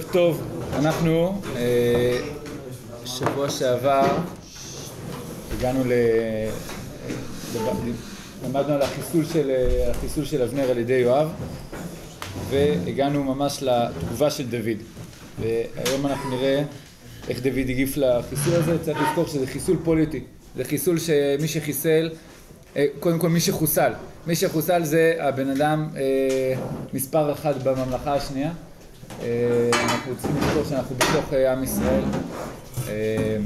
ערב טוב, אנחנו אה, שבוע שעבר הגענו ל... למדנו על החיסול של, החיסול של אבנר על ידי יואב והגענו ממש לתגובה של דוד. והיום אנחנו נראה איך דוד הגיף לחיסול הזה, צריך לזכור שזה חיסול פוליטי. זה חיסול שמי שחיסל, אה, קודם כל מי שחוסל. מי שחוסל זה הבן אדם אה, מספר אחת בממלכה השנייה אנחנו צריכים לזכור שאנחנו בתוך אה, עם ישראל. אה,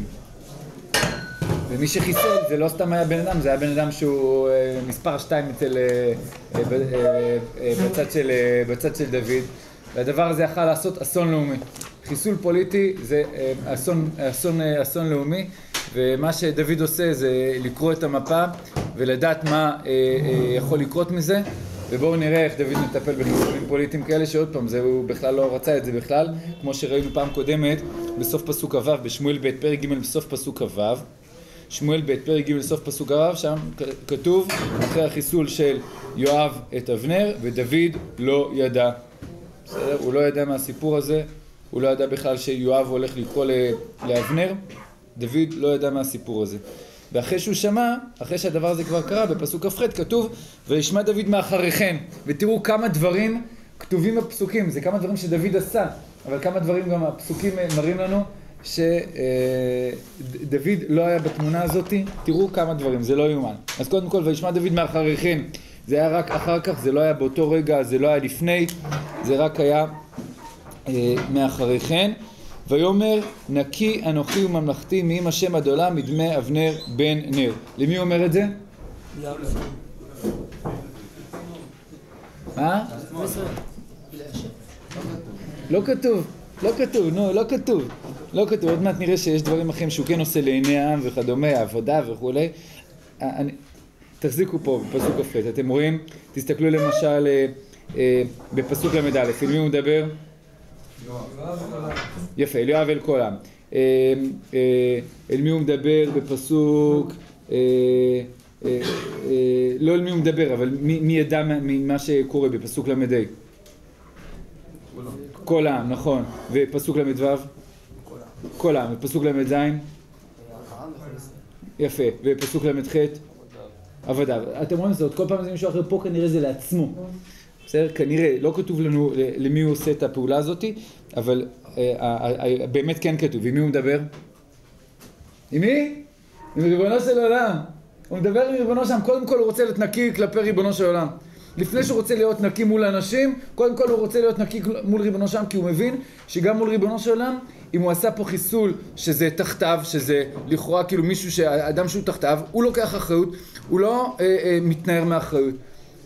ומי שחיסל זה לא סתם היה בן אדם, זה היה בן אדם שהוא מספר שתיים אצל, בצד של, בצד של דוד. והדבר הזה יכל לעשות אסון לאומי. חיסול פוליטי זה אסון, אסון, אסון לאומי ומה שדוד עושה זה לקרוא את המפה ולדעת מה יכול לקרות מזה ובואו נראה איך דוד מטפל בחיסולים פוליטיים כאלה שעוד פעם, זה, הוא בכלל לא רצה את זה בכלל, כמו שראינו פעם קודמת בסוף פסוק כ"ו, בשמואל ב' פרק ג' בסוף פסוק כ"ו, שמואל ב' פרק ג' בסוף פסוק כ"ו, שם כתוב אחרי החיסול של יואב את אבנר ודוד לא ידע, בסדר? הוא לא ידע מהסיפור הזה, הוא לא ידע בכלל שיואב הולך לקרוא לאבנר, דוד לא ידע מהסיפור הזה. ואחרי שהוא שמע, אחרי שהדבר הזה כבר קרה, בפסוק כ"ח כתוב וישמע דוד מאחריכן ותראו כמה דברים כתובים בפסוקים, זה כמה דברים שדוד עשה, אבל כמה דברים גם הפסוקים מראים לנו שדוד לא היה בתמונה הזאת, תראו כמה דברים, זה לא יאומן. אז קודם כל וישמע דוד מאחריכן, זה היה רק אחר כך, זה לא היה באותו רגע, זה לא היה לפני, זה רק היה אה, מאחריכן. ויאמר נקי אנוכי וממלכתי מעם השם עד עולם מדמי אבנר בן נר. למי אומר את זה? מה? לא כתוב, לא כתוב, נו, לא כתוב. לא כתוב, עוד מעט נראה שיש דברים אחרים שהוא כן עושה לעיני העם וכדומה, עבודה וכולי. אני, תחזיקו פה בפסוק כ"ח, אתם רואים? תסתכלו למשל אה, אה, בפסוק ל"א, עם מי הוא מדבר? יפה, אליואב אל כל העם. אה, אה, אל מי הוא מדבר בפסוק, אה, לא אל מי הוא מדבר, אבל מי ידע ממה שקורה בפסוק ל"ה? כל העם, נכון. ופסוק ל"ו? כל העם. ופסוק ל"ז? יפה. ופסוק ל"ח? עבדיו. אתם רואים זאת, כל פעם זה מישהו אחר, פה כנראה זה לעצמו. בסדר? כנראה, לא כתוב לנו למי הוא עושה את הפעולה הזאת, אבל אה, באמת כן כתוב. עם מי הוא מדבר? עם מי? עם ריבונו של עולם. הוא מדבר עם ריבונו של עולם, קודם כל הוא רוצה להיות נקי כלפי ריבונו של עולם. לפני שהוא רוצה להיות נקי מול אנשים, קודם כל הוא רוצה להיות נקי מול ריבונו של עולם, כי הוא מבין שגם מול ריבונו של עולם, אם הוא עשה פה חיסול שזה תחתיו, שזה לכאורה כאילו מישהו, אדם שהוא תחתיו, הוא לוקח אחריות, הוא לא אה, אה, מתנער מאחריות.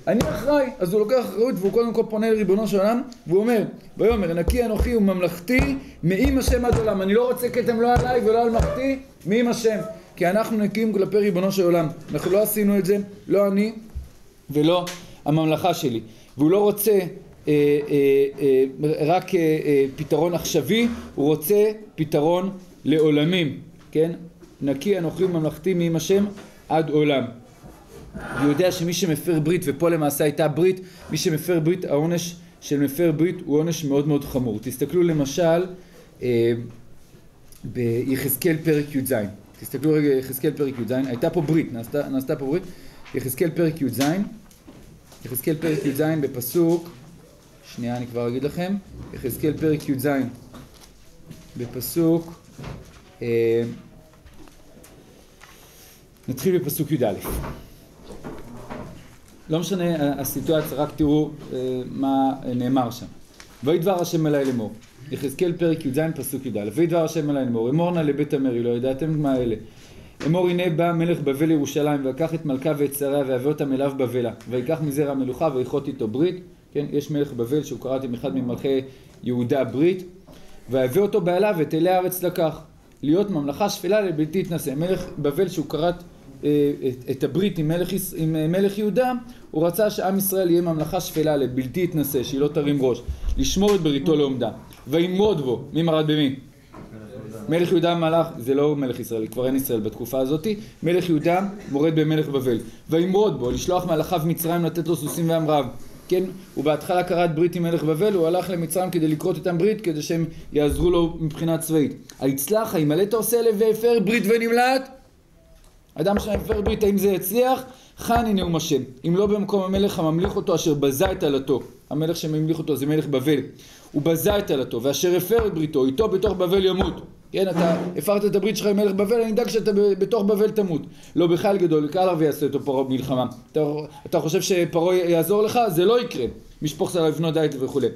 אני אחראי, אז הוא לוקח אחריות והוא קודם כל פונה לריבונו של עולם והוא אומר, ויאמר נקי אנוכי וממלכתי מעם השם עד עולם. אני לא רוצה כתם לא עליי ולא על מלכתי מעם השם. כי אנחנו נקיים כלפי ריבונו של עולם. אנחנו לא עשינו את זה, לא אני ולא הממלכה שלי. והוא לא רוצה אה, אה, אה, רק אה, אה, פתרון עכשווי, הוא רוצה פתרון לעולמים, כן? נקי אנוכי וממלכתי מעם השם עד עולם הוא יודע שמי שמפר ברית, ופה למעשה הייתה ברית, מי שמפר ברית, העונש של מפר ברית הוא עונש מאוד מאוד חמור. תסתכלו למשל אה, ביחזקאל פרק י"ז. תסתכלו רגע יחזקאל פרק י"ז, הייתה פה ברית, נעשתה, נעשתה פה ברית. יחזקאל פרק י"ז, יחזקאל פרק י"ז בפסוק, שנייה אני כבר אגיד לכם, יחזקאל פרק י"ז בפסוק, אה, נתחיל בפסוק י"א. לא משנה הסיטואציה, רק תראו אה, מה נאמר שם. ויהי דבר השם אלי לאמור. יחזקאל פרק י"ז פסוק י"א. ויהי דבר השם אלי לאמור. אמור נא לבית המרי לא ידעתם מה אלה. אמור הנה בא מלך בבל ירושלים ויקח את מלכה ואת שריה ויביא אותם אליו בבלה. ויקח מזרע המלוכה ויכרות איתו ברית. כן, יש מלך בבל שהוא קראת עם אחד ממלכי יהודה ברית. ויביא אותו בעלה ואת אלי הארץ לקח. להיות ממלכה שפלה לבלתי התנשא. מלך בבל שהוא כרת אה, את הברית עם מלך, עם אה, מלך יהודה, הוא רצה שעם ישראל יהיה ממלכה שפלה לבלתי יתנשא, שהיא לא תרים ראש, לשמור את בריתו לעומדה. וימרוד בו, מי מרד במי? מלך יהודה מלך, זה לא מלך ישראל, כבר אין ישראל בתקופה הזאת, מלך יהודה מורד במלך בבל. וימרוד בו, לשלוח מלאכיו מצרים לתת לו סוסים ועם רב. כן, הוא בהתחלה כרת ברית עם מלך בבל, הוא הלך למצרים כדי לכרות איתם ברית, כדי שהם יעזרו לו מבחינה צבאית. היצלח, מלא אתה עושה לב והפר ברית ונמלט? אדם שהפר ברית, האם זה יצליח? חני נאום השם. אם לא במקום המלך הממליך אותו אשר בזה את עלתו. המלך שממליך אותו זה מלך בבל. הוא בזה את עלתו, ואשר הפר את בריתו, איתו בתוך בבל ימות. כן, אתה הפרת את הברית שלך עם מלך בבל, אני אדאג שאתה בתוך בבל תמות. לא בחייל גדול, קל ערבי יעשה אותו פרעה במלחמה. אתה, אתה חושב שפרעה יעזור לך? זה לא יקרה. משפוך שלה לבנות דייט וכולי.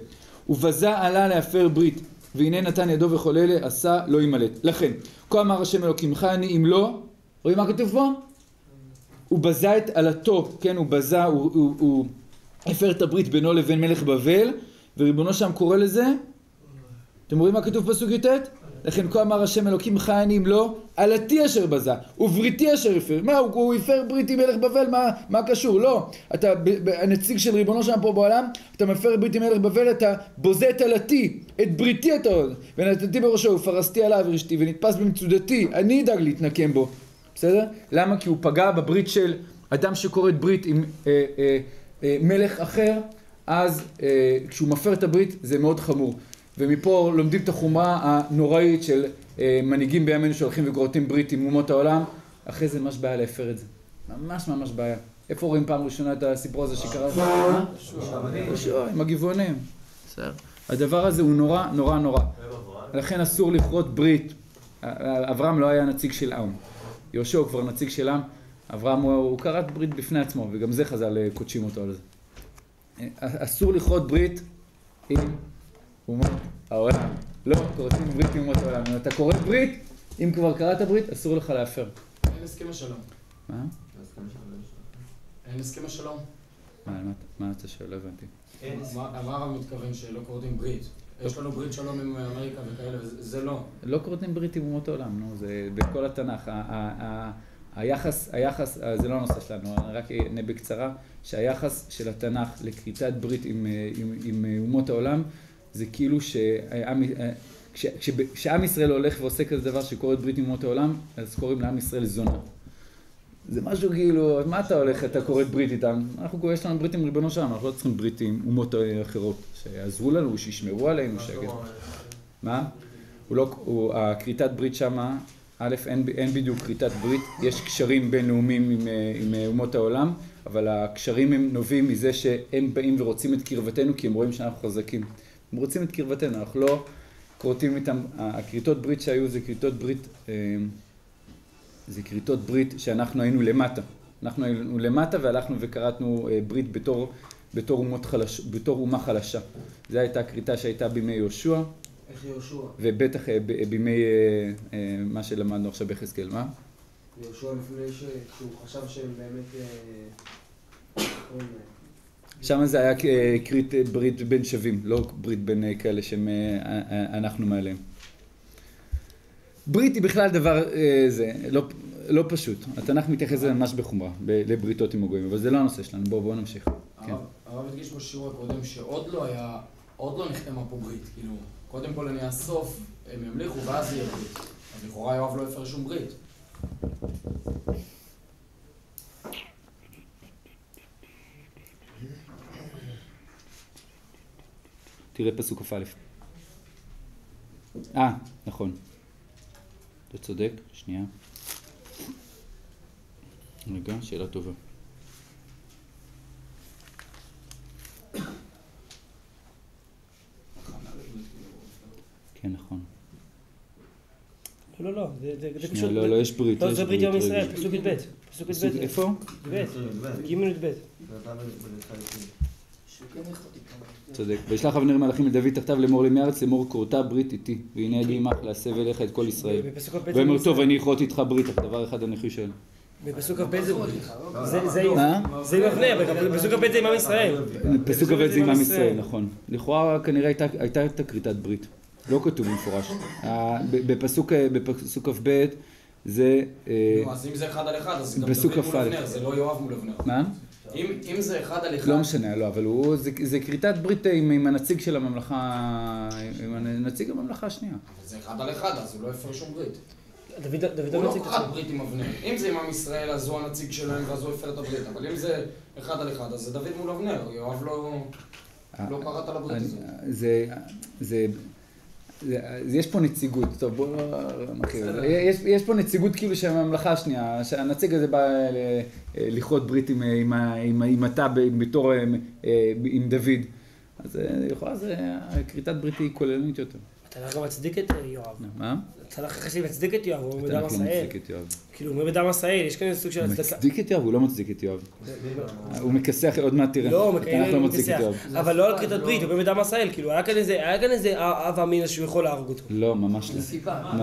ובזה עלה להפר ברית, והנה נתן ידו וכל אלה עשה לא ימלט. לכן, כה אמר השם אלוקימך אני אם לא, רואים מה כתוב פה? הוא בזה את עלתו, כן, הוא בזה, הוא, הוא, הוא הפר את הברית בינו לבין מלך בבל, וריבונו שם קורא לזה, אתם רואים מה כתוב פסוק י"ט? לכן כה אמר השם אלוקים חי אם לא, עלתי אשר בזה, ובריתי אשר הפר. מה, הוא, הוא הפר ברית עם מלך בבל, מה, מה קשור? לא. אתה, הנציג של ריבונו שם פה בעולם, אתה מפר ברית עם מלך בבל, אתה בוזה את עלתי, את בריתי אתה עוד. ונתתי בראשו, ופרסתי עליו ורשתי, ונתפס במצודתי, אני אדאג להתנקם בו. בסדר? למה? כי הוא פגע בברית של אדם שכורת ברית עם אה, אה, אה, מלך אחר, אז אה, כשהוא מפר את הברית זה מאוד חמור. ומפה לומדים את החומרה הנוראית של אה, מנהיגים בימינו שהולכים וכורתים ברית עם אומות העולם, אחרי זה ממש בעיה להפר את זה. ממש ממש בעיה. איפה רואים פעם ראשונה את הסיפור הזה שקרה? יהושע, עם הגבעונים. בסדר. הדבר הזה הוא נורא נורא נורא. לכן אסור לכרות ברית. אברהם לא היה נציג של עם. יהושע הוא כבר נציג של עם. אברהם הוא כרת ברית בפני עצמו, וגם זה חז"ל קודשים אותו על זה. אסור לכרות ברית עם אומות העולם. לא כורתים ברית עם אומות העולם. אם אתה כורת ברית, אם כבר קראת ברית, אסור לך להפר. אין הסכם השלום. מה? אין הסכם השלום. מה אתה שואל? לא הבנתי. מה הרב מתכוון שלא כורתים ברית? יש לנו ברית שלום עם אמריקה וכאלה, וזה לא. לא כורתים ברית עם אומות העולם, נו, זה בכל התנ"ך. היחס, היחס, זה לא הנושא שלנו, אני רק אענה בקצרה, שהיחס של התנ"ך לכריתת ברית עם, עם, עם אומות העולם, זה כאילו כשעם ישראל הולך ועושה כזה דבר שכורת ברית עם אומות העולם, אז קוראים לעם ישראל זונה. זה משהו כאילו, מה אתה הולך, אתה כורת ברית איתם? אנחנו, יש לנו ברית עם ריבונו שלנו, אנחנו לא צריכים ברית עם אומות אחרות, שיעזרו לנו, שישמרו עלינו, שיגיד. מה? הוא לא, הוא, הכריתת ברית שמה, א', אין, אין בדיוק כריתת ברית, יש קשרים בינלאומיים עם, עם אומות העולם, אבל הקשרים הם נובעים מזה שהם באים ורוצים את קרבתנו כי הם רואים שאנחנו חזקים. הם רוצים את קרבתנו, אנחנו לא כורתים איתם, הכריתות ברית שהיו זה כריתות ברית זה כריתות ברית שאנחנו היינו למטה. אנחנו היינו למטה והלכנו וכרתנו אה, ברית בתור, בתור, חלש, בתור אומה חלשה. זו הייתה כריתה שהייתה בימי יהושע. איך יהושע? ובטח אה, בימי אה, מה שלמדנו עכשיו ביחזקאל, מה? יהושע לפני שהוא חשב שהם באמת... שם זה היה כרית ברית בין שווים, לא ברית בין כאלה שאנחנו מעליהם. ברית היא בכלל דבר, אה, זה, לא, לא פשוט. התנ"ך מתייחס לזה ממש בחומרה, לבריתות עם הגויים, אבל זה לא הנושא שלנו. בואו בוא נמשיך. כן. הרב הדגיש בשיעור הקודם שעוד לא היה, עוד לא נחתמה פה ברית. כאילו, קודם כל אני אאסוף, הם ימליכו ואז יהיה ברית. אז לכאורה יואב לא הפר שום ברית. תראה פסוק כ"א. אה, נכון. אתה צודק, שנייה. רגע, שאלה טובה. כן, נכון. לא, לא, זה פשוט... לא, לא, יש ברית. לא, זה ברית יום ישראל, פסוק י"ב. פסוק י"ב. איפה? י"ב. ג' י"ב. צודק. וישלח אבנר מלאכים לדוד תחתיו לאמור לי מארץ לאמור כורתה ברית איתי והנה אני עמך להסב אליך את כל ישראל. ואומר טוב אני אכרות איתך ברית אך דבר אחד אנכי שואל. בפסוק כ"ב זה זה עם אבנר, בפסוק כ"ב זה עם עם ישראל. פסוק כ"ב זה עם עם ישראל, נכון. לכאורה כנראה הייתה את הכריתת ברית. לא כתוב במפורש. בפסוק כ"ב זה... אז אם זה אחד על אחד, אז גם דוד מול אבנר, זה לא יואב מול אבנר. מה? אם, אם זה אחד על אחד... לא משנה, לא, אבל הוא, זה, זה כריתת ברית עם, עם הנציג של הממלכה, עם נציג הממלכה השנייה. אבל זה אחד על אחד, אז הוא לא הפר שום ברית. דוד דוד הוא לא לא כרת. ברית עם אבנר. אם זה עם עם ישראל, אז הוא הנציג שלהם ואז הוא הפר את הברית. אבל אם זה אחד על אחד, אז זה דוד מול אבנר. יואב לא... לא כרת על הברית אני- הזאת. זה, זה, זה, יש פה נציגות, טוב בוא לא נכיר, יש, יש פה נציגות כאילו של הממלכה השנייה, שהנציג הזה בא ל- לכרות ברית עם, עם, ה- עם, אתה בתור, אה, עם דוד, אז אה, לכאורה זה, כריתת ברית היא כוללנית יותר. התנ"ך גם מצדיק את יואב. מה? התנ"ך אחרי שמצדיק את יואב, הוא אומר בדם התנ"ך לא עשהאל. מצדיק את יואב. כאילו, הוא אומר בדם עשהאל, יש כאן איזה סוג של הוא הצדקה. מצדיק את יואב? הוא לא מצדיק את יואב. הוא מכסח, עוד מעט תראה. לא, הוא התנ"ך מקיים לא מצדיק את מכסח. יואב. אבל לא על כריתת ברית, הוא אומר בדם עשהאל. כאילו, היה כאן איזה, היה כאן איזה אב אמינא שהוא יכול להרוג אותו. לא, ממש לא.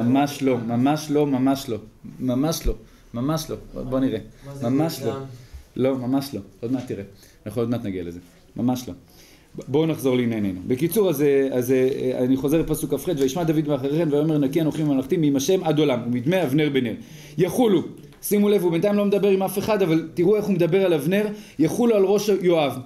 ממש לא, ממש לא, ממש לא. ממש לא. ממש לא. בוא נראה. ממש לא. לא, ממש לא. עוד מעט תראה. אנחנו עוד מעט נגיע לזה. ממש לא. בואו נחזור לענייננו. בקיצור, אז, אז אה, אני חוזר לפסוק כ"ח, וישמע דוד מאחריכם ויאמר נקי אנוכי ממלכתי מעם השם עד עולם ומדמי אבנר בן נר. יחולו, שימו לב, הוא בינתיים לא מדבר עם אף אחד, אבל תראו איך הוא מדבר על אבנר, יחולו על ראש יואב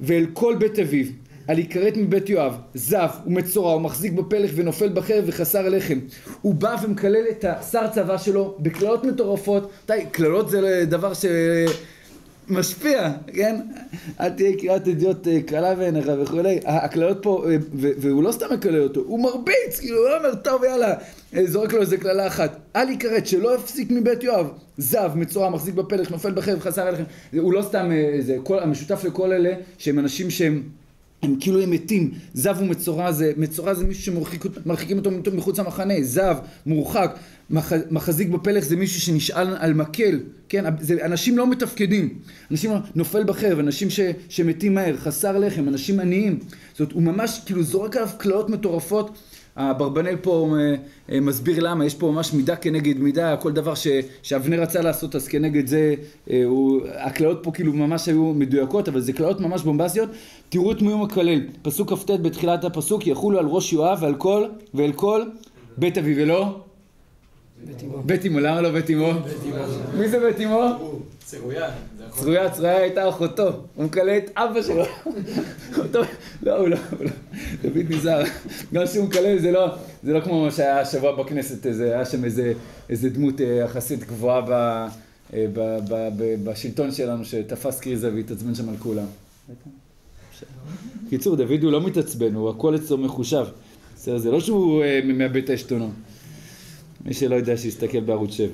ואל כל בית אביו. על יכרת מבית יואב, זב ומצורע, ומחזיק בפלך ונופל בחרב וחסר לחם. הוא בא ומקלל את השר צבא שלו בקללות מטורפות. קללות זה דבר שמשפיע, כן? אל תהיה קריאת אדיוט אה, קלה בעיניך וכולי. הקללות פה, אה, והוא לא סתם מקלל אותו, הוא מרביץ, כאילו, הוא אומר, טוב יאללה, אה, זורק לו איזה קללה אחת. אל יכרת, שלא יפסיק מבית יואב. זב, מצורע, מחזיק בפלך, נופל בחרב, חסר לחם. הוא לא סתם, זה, כל, המשותף לכל אלה, שהם אנשים שהם... הם כאילו הם מתים, זב ומצורע זה, מצורע זה מישהו שמרחיקים אותו מחוץ למחנה, זב, מורחק, מח, מחזיק בפלך זה מישהו שנשאל על מקל, כן, זה אנשים לא מתפקדים, אנשים לא- נופל בחרב, אנשים ש, שמתים מהר, חסר לחם, אנשים עניים, זאת אומרת הוא ממש כאילו זורק עליו קללות מטורפות, אברבנאל פה אה, אה, מסביר למה, יש פה ממש מידה כנגד מידה, כל דבר ש, שאבנר רצה לעשות אז כנגד זה, אה, הוא, הקללות פה כאילו ממש היו מדויקות, אבל זה קללות ממש בומבסיות. תראו את מי הוא מקלל, פסוק כ"ט בתחילת הפסוק, יחולו על ראש יואב ועל כל, ואל כל בית אבי ולא? בית אמו, למה לא בית אמו? מי זה בית אמו? צרויה. צרויה, צרויה הייתה אחותו, הוא מקלל את אבא שלו. לא, הוא לא, הוא לא, דוד נזהר. גם כשהוא מקלל זה לא, זה לא כמו מה שהיה השבוע בכנסת, היה שם איזה, איזה דמות אה, יחסית גבוהה ב, אה, ב, ב, ב, בשלטון שלנו שתפס קריזה והתעצבן שם על כולם. קיצור, דוד הוא לא מתעצבן, הוא הכל אצלו מחושב. בסדר, זה לא שהוא אה, מאבד את העשתונו. מי שלא יודע שיסתכל בערוץ 7.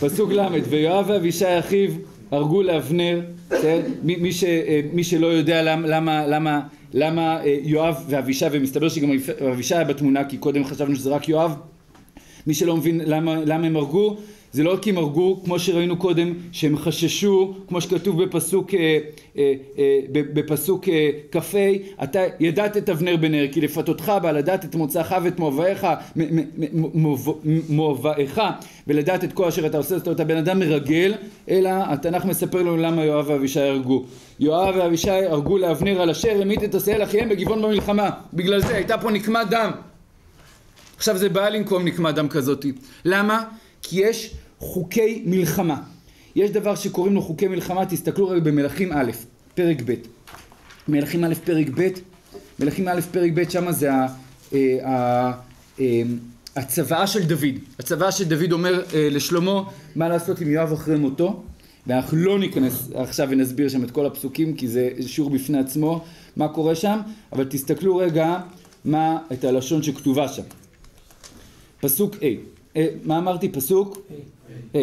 פסוק ל' ויואב ואבישי אחיו הרגו לאבנר, בסדר? מי, מי, ש, אה, מי שלא יודע למה, למה, למה, למה אה, יואב ואבישי, ומסתבר שגם אבישי היה בתמונה כי קודם חשבנו שזה רק יואב, מי שלא מבין למה, למה הם הרגו, זה לא כי הם הרגו, כמו שראינו קודם, שהם חששו, כמו שכתוב בפסוק, אה, אה, אה, בפסוק אה, כ"ה, אתה ידעת את אבנר בן נר, כי לפתותך בא לדעת את מוצאך ואת מובאיך, מ- מ- מ- מוב- מובאיך, ולדעת את כל אשר אתה עושה, זאת אומרת, הבן אדם מרגל, אלא התנ"ך מספר לנו למה יואב ואבישי הרגו. יואב ואבישי הרגו לאבנר על אשר המית את עשהאל אחיהם בגבעון במלחמה, בגלל זה הייתה פה נקמת דם. עכשיו זה בא לנקום נקמת דם כזאתי. למה? כי יש חוקי מלחמה. יש דבר שקוראים לו חוקי מלחמה, תסתכלו רגע במלכים א', פרק ב'. מלכים א', פרק ב', מלכים א', פרק ב', שמה זה ה, אה, ה, אה, הצוואה של דוד. הצוואה של דוד אומר אה, לשלמה מה לעשות עם יואב אחרי מותו. ואנחנו לא ניכנס עכשיו ונסביר שם את כל הפסוקים כי זה שיעור בפני עצמו מה קורה שם, אבל תסתכלו רגע מה, את הלשון שכתובה שם. פסוק A. אה, מה אמרתי? פסוק? A.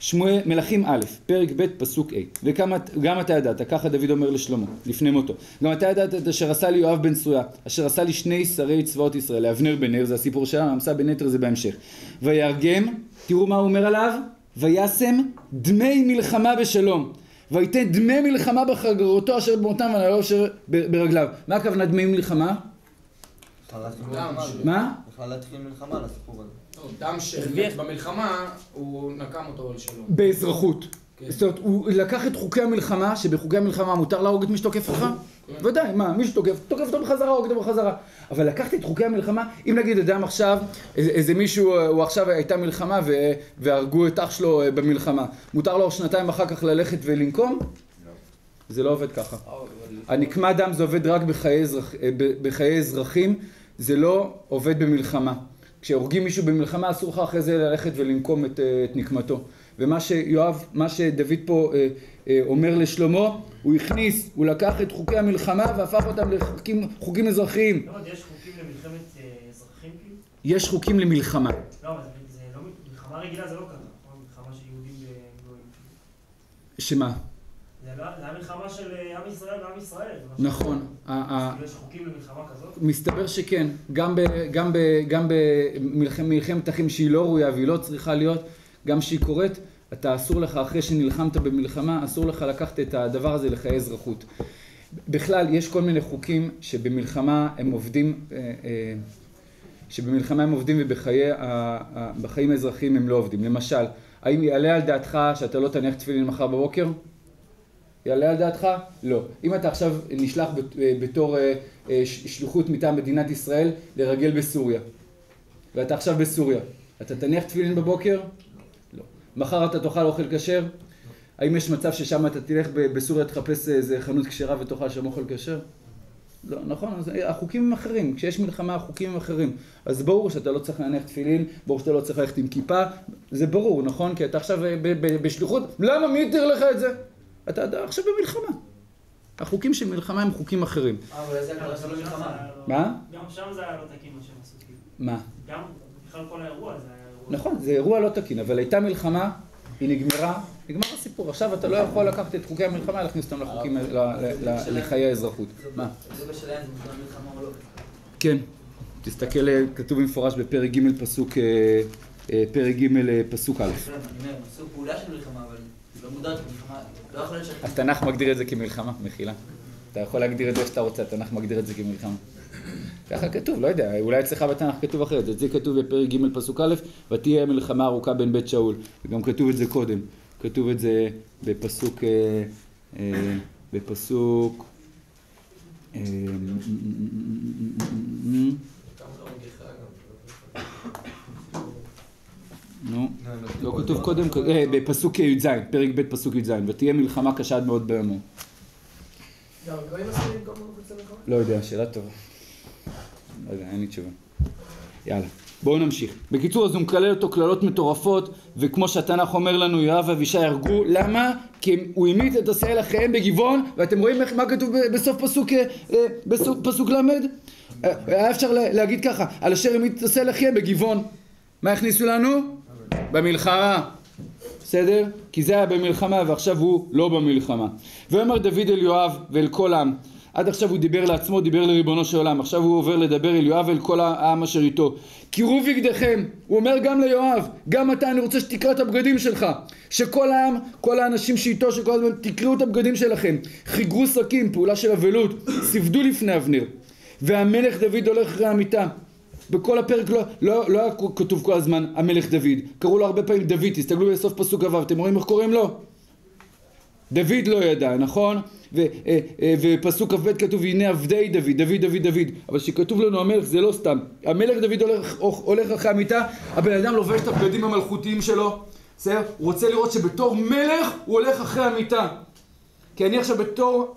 שמואל, מלכים א', פרק ב', פסוק A. וגם אתה ידעת, ככה דוד אומר לשלמה, לפני מותו. גם אתה ידעת את אשר עשה לי יואב בן צרויה, אשר עשה לי שני שרי צבאות ישראל, לאבנר בן נר, זה הסיפור שלנו, המסע בן נטר זה בהמשך. וירגם, תראו מה הוא אומר עליו, וישם דמי מלחמה בשלום. ויתן דמי מלחמה בחגרותו אשר במותם ועל אשר ברגליו. מה הכוונה דמי מלחמה? מה? בכלל להתחיל מלחמה לסיפור הזה. לא, דם הרוויח. שמת במלחמה, הוא נקם אותו על שלום. באזרחות. כן. זאת אומרת, הוא לקח את חוקי המלחמה, שבחוקי המלחמה מותר להרוג את מי שתוקף אותך? ודאי, מה, מי שתוקף, תוקף אותו בחזרה, הורג אותו בחזרה. אבל לקחתי את חוקי המלחמה, אם נגיד אדם עכשיו, איזה, מישהו, הוא עכשיו הייתה מלחמה ו, והרגו את אח שלו אה, במלחמה, מותר לו שנתיים אחר כך ללכת ולנקום? זה לא עובד ככה. הנקמת דם זה עובד רק בחיי, אזרח, אה, בחיי אזרחים, זה לא עובד במלחמה. כשהורגים מישהו במלחמה אסור לך אחרי זה ללכת ולנקום את, אה, את נקמתו. ומה שיואב, מה שדוד פה אה, אה, אומר לשלמה, הוא הכניס, הוא לקח את חוקי המלחמה והפך אותם לחוקים חוקים אזרחיים. לא, יש חוקים למלחמת אה, אזרחים כאילו? יש חוקים למלחמה. לא, אבל זה לא, מלחמה רגילה זה לא ככה, נכון? מלחמה של יהודים וגויים. שמה? זה של אה, עם ישראל ועם ישראל. נכון. יש חוקים למלחמה כזאת? מסתבר שכן, גם, במלחמת אחים שהיא לא ראויה והיא לא צריכה להיות, גם שהיא קורית, אתה אסור לך, אחרי שנלחמת במלחמה, אסור לך לקחת את הדבר הזה לחיי אזרחות. בכלל, יש כל מיני חוקים שבמלחמה הם עובדים, אה, אה, שבמלחמה הם עובדים ובחיי ה- ה- בחיים האזרחיים הם לא עובדים. למשל, האם יעלה על דעתך שאתה לא תניח תפילין מחר בבוקר? יעלה על דעתך? לא. אם אתה עכשיו נשלח אה, בתור אה, אה, ש- שליחות מטעם מדינת ישראל לרגל בסוריה, ואתה עכשיו בסוריה, אתה תניח תפילין בבוקר? לא. מחר אתה תאכל אוכל כשר? האם יש מצב ששם אתה תלך בסוריה תחפש איזה חנות כשרה ותאכל שם אוכל כשר? לא, נכון, אז החוקים הם אחרים, כשיש מלחמה החוקים הם אחרים. אז ברור שאתה לא צריך להניח תפילין, ברור שאתה לא צריך ללכת עם כיפה, זה ברור, נכון? כי אתה עכשיו בשליחות, למה מי התיר לך את זה? אתה, אתה עכשיו במלחמה. החוקים של מלחמה הם חוקים אחרים. אה, אבל זה כבר עשו מלחמה. לא- מה? גם שם זה היה לא תקין מה שהם עשו. כאילו. מה? גם בכלל כל האירוע זה היה אירוע. נכון, זה אירוע לא תקין, אבל הייתה מלחמה, היא נגמרה, נגמר הסיפור. עכשיו אתה לא יכול לקחת את חוקי המלחמה, להכניס אותם לחוקים, ל- ל- ל- לחיי האזרחות. מה? זה בשאלה אם זה בזמן מלחמה או לא. כן, תסתכל, אה, כתוב במפורש בפרק ג' פסוק, אה, אה, פרק ג' אה, פסוק א'. אני אומר, עשו פעולה של מלחמה, אבל לא כמלחמה. לא. התנ"ך מגדיר את זה כמלחמה, מחילה. אתה יכול להגדיר את זה איך שאתה רוצה, התנ"ך מגדיר את זה כמלחמה. ככה כתוב, לא יודע, אולי אצלך בתנ"ך כתוב אחרת, את זה כתוב בפרק ג' פסוק א', ותהיה מלחמה ארוכה בין בית שאול, וגם כתוב את זה קודם, כתוב את זה בפסוק, בפסוק, נו, לא כתוב קודם, אה, בפסוק י"ז, פרק ב' פסוק י"ז, ותהיה מלחמה קשה עד מאוד למלחמה? לא יודע, שאלה טובה. לא יודע, אין לי תשובה. יאללה, בואו נמשיך. בקיצור, אז הוא מקלל אותו קללות מטורפות, וכמו שהתנ"ך אומר לנו, יואב ואבישי הרגו, למה? כי הוא המית את עשי אחיהם בגבעון, ואתם רואים איך, מה כתוב בסוף פסוק, אה, אה, בסוף פסוק ל'? היה אפשר לה- להגיד ככה, על אשר המית את עשי אחיהם בגבעון. מה הכניסו לנו? במלחמה. בסדר? כי זה היה במלחמה ועכשיו הוא לא במלחמה. ויאמר דוד אל יואב ואל כל העם. עד עכשיו הוא דיבר לעצמו, דיבר לריבונו של עולם. עכשיו הוא עובר לדבר אל יואב ואל כל העם אשר איתו. קירו בגדיכם. הוא אומר גם ליואב, גם אתה אני רוצה שתקרא את הבגדים שלך. שכל העם, כל האנשים שאיתו, שכל הזמן תקראו את הבגדים שלכם. חיגרו שקים, פעולה של אבלות. סיפדו לפני אבנר. והמלך דוד הולך אחרי המיטה. בכל הפרק לא, לא, לא היה כתוב כל הזמן המלך דוד, קראו לו הרבה פעמים דוד, תסתכלו בסוף פסוק כ"ו, אתם רואים איך קוראים לו? דוד לא ידע, נכון? ו, אה, אה, ופסוק כ"ב כתוב הנה עבדי דוד, דוד דוד דוד, אבל שכתוב לנו המלך זה לא סתם, המלך דוד הולך, הולך אחרי המיטה, הבן אדם לובש את הבגדים המלכותיים שלו, בסדר? הוא רוצה לראות שבתור מלך הוא הולך אחרי המיטה כי אני עכשיו בתור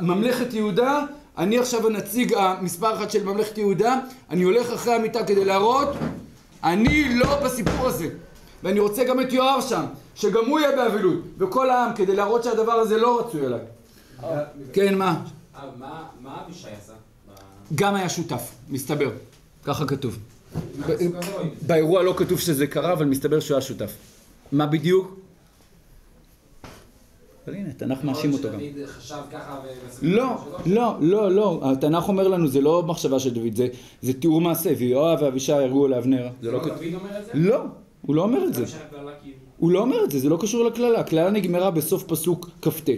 ממלכת יהודה, אני עכשיו הנציג המספר אחת של ממלכת יהודה, אני הולך אחרי המיטה כדי להראות, אני לא בסיפור הזה. ואני רוצה גם את יואב שם, שגם הוא יהיה באבלות, וכל העם, כדי להראות שהדבר הזה לא רצוי אליי. כן, מה? אה, מה אבישי עשה? גם היה שותף, מסתבר. ככה כתוב. עם- באירוע לא כתוב שזה קרה, אבל מסתבר שהוא היה שותף. מה בדיוק? אבל הנה, התנ"ך מאשים אותו גם. לא, לא, לא, לא, התנ"ך אומר לנו, זה לא מחשבה של דוד, זה, זה תיאור מעשה, ויואב ואבישי הרגו לאבנר, זה לא לא כתוב. דוד אומר את זה? לא, הוא לא אומר את זה. כאילו. הוא לא אומר את זה, זה לא קשור לקללה, הקללה נגמרה בסוף פסוק כ"ט.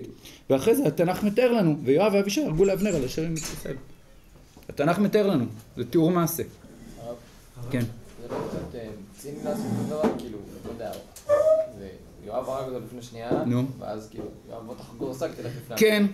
ואחרי זה התנ"ך מתאר לנו, ויואב ואבישי הרגו לאבנר על אשר הם מתחסד. התנ"ך מתאר לנו, זה תיאור מעשה. כן. זה לא קצת אה, ציני לעשות את הדבר, כאילו, לא יודע, יואב הרג אותו לפני שנייה, נו. ואז כאילו, יואב בוא תחגור שק, תלך לפני. כן,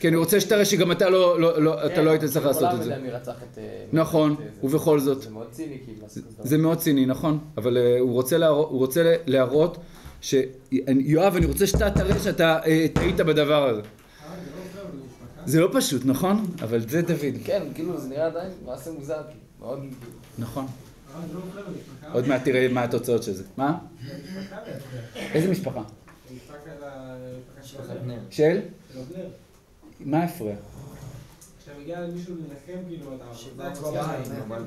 כי אני רוצה שתראה שגם אתה לא, לא, לא, כן, אתה לא היית צריך לעשות את כולם זה. יודעים מי רצח את... אה, נכון, אה, זה. ובכל זאת. זה מאוד ציני, כאילו, את זה מאוד ציני, נכון, אבל הוא רוצה להראות, הוא רוצה להראות שיואב, אני רוצה שאתה תראה שאתה טעית בדבר הזה. זה לא פשוט, נכון? אבל זה דוד. כן, כאילו, זה נראה עדיין מעשה מוזר, מאוד... נכון. עוד מעט תראה מה התוצאות של זה. מה? איזה משפחה? של. מה הפריע? לנחם, כאילו, אתה... אבל.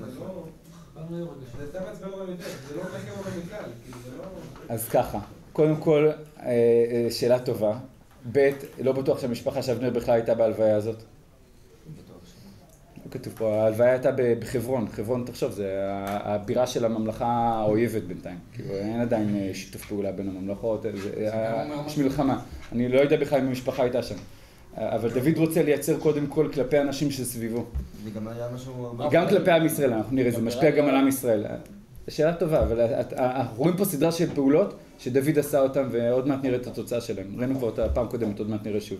אז ככה, קודם כל, אה, אה, שאלה טובה. ב', לא בטוח שהמשפחה של אבנר בכלל הייתה בהלוויה הזאת. כתוב פה, ההלוויה הייתה בחברון, חברון, תחשוב, זה הבירה של הממלכה האויבת בינתיים. כאילו, אין עדיין אה, שיתוף פעולה בין הממלכות, אה, זה- אה, יש. מלחמה. אני לא יודע בכלל אם המשפחה הייתה שם. אבל דוד רוצה לייצר קודם כל כלפי האנשים שסביבו. זה גם היה משהו... גם כלפי עם ישראל, אנחנו נראה, זה משפיע גם על עם ישראל. שאלה טובה, אבל את- אנחנו רואים פה סדרה של פעולות שדוד עשה אותן ועוד מעט נראה את התוצאה שלהן. ראינו כבר אותה פעם קודמת, עוד מעט נראה שוב.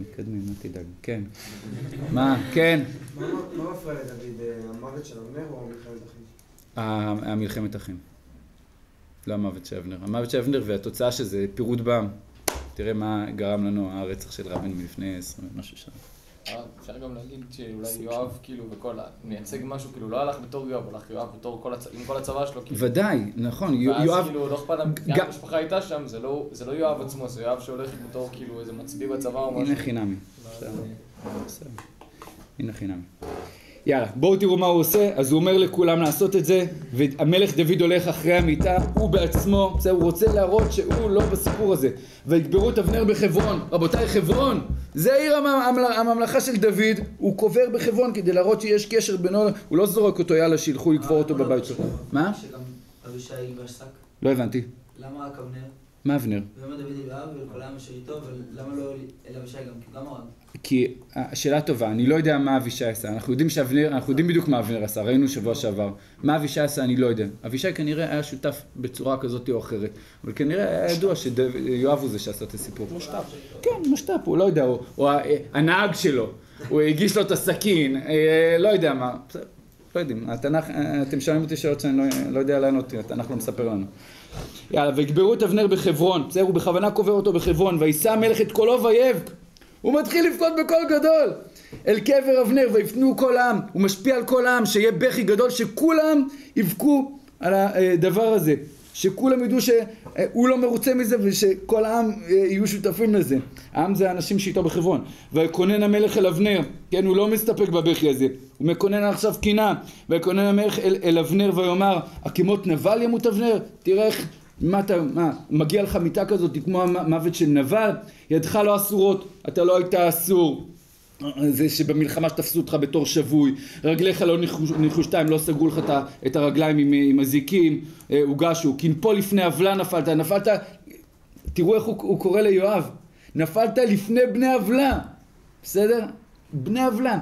מתקדמים, אל תדאג. כן. מה? כן. מה מפריע לדוד, אה, המוות של אבנר או מלחמת אחים? המלחמת אחים. לא המוות של אבנר. המוות של אבנר והתוצאה של זה פירוד בעם. תראה מה גרם לנו הרצח של רבין מלפני עשרים ומשהו שנה. אה, אפשר גם להגיד שאולי יואב כאילו וכל. מייצג משהו, כאילו לא הלך בתור יואב, הלך יואב בתור כל הצ... עם כל הצבא שלו, כאילו. ודאי, נכון, יו- ואז יואב... כאילו לא אכפת גם- המשפחה הייתה שם, זה לא- זה לא יואב עצמו, זה יואב שהולך בתור כאילו איזה מצביא בצבא או משהו. הנה חינמי. בסדר. בסדר. הנה חינמי. יאללה, בואו תראו מה הוא עושה, אז הוא אומר לכולם לעשות את זה, והמלך דוד הולך אחרי המיטה, הוא בעצמו, בסדר, הוא רוצה להראות שהוא לא בסיפור הזה. ויקברו את אבנר בחברון, רבותיי חברון, זה עיר המ- הממל- הממלכה של דוד, הוא קובר בחברון כדי להראות שיש קשר בינו, הוא לא זורק אותו יאללה שילכו לקבור אותו בבית שלו. מה? לא הבנתי. למה רק אבנר? מה אבנר? למה דוד יואב ולכל העם אשר איתו, ולמה לא אל אבישי גם? כי גם הרג. כי השאלה טובה, אני לא יודע מה אבישי עשה, אנחנו יודעים שאבנר, אנחנו יודעים בדיוק מה אבנר עשה, ראינו שבוע שעבר. מה אבישי עשה אני לא יודע. אבישי כנראה היה שותף בצורה כזאת או אחרת, אבל כנראה היה ידוע שיואב הוא זה שעשה את הסיפור. משת"פ. כן, משת"פ, הוא לא יודע, או, או ה- הנהג שלו, הוא הגיש לו את הסכין, אה, לא יודע מה, בסדר, לא יודעים, התנ"ך, אה, אתם שואלים אותי שאלות שאני לא, לא יודע לענות, התנ"ך לא מספר לנו. יאללה, ויקברו את אבנר בחברון, בסדר, הוא בכוונה קובר אותו בחברון, ויישא המלך את קולו ויבך. הוא מתחיל לבכות בקול גדול. אל קבר אבנר ויפנו כל העם, הוא משפיע על כל העם, שיהיה בכי גדול, שכולם יבכו על הדבר הזה, שכולם ידעו שהוא לא מרוצה מזה ושכל העם אה, יהיו שותפים לזה. העם זה האנשים שאיתו בחברון. ויקונן המלך אל אבנר, כן, הוא לא מסתפק בבכי הזה, הוא מקונן עכשיו קינה, ויקונן המלך אל, אל אבנר ויאמר, הכמות נבל ימות אבנר? תראה איך מה אתה, מה, מגיע לך מיטה כזאת כמו המוות של נבל? ידך לא אסורות, אתה לא היית אסור. זה שבמלחמה שתפסו אותך בתור שבוי, רגליך לא נחושתיים, לא סגרו לך את הרגליים עם, עם הזיקים, אה, הוגשו, כי פה לפני עוולה נפלת, נפלת, תראו איך הוא, הוא קורא ליואב, נפלת לפני בני עוולה, בסדר? בני עוולה.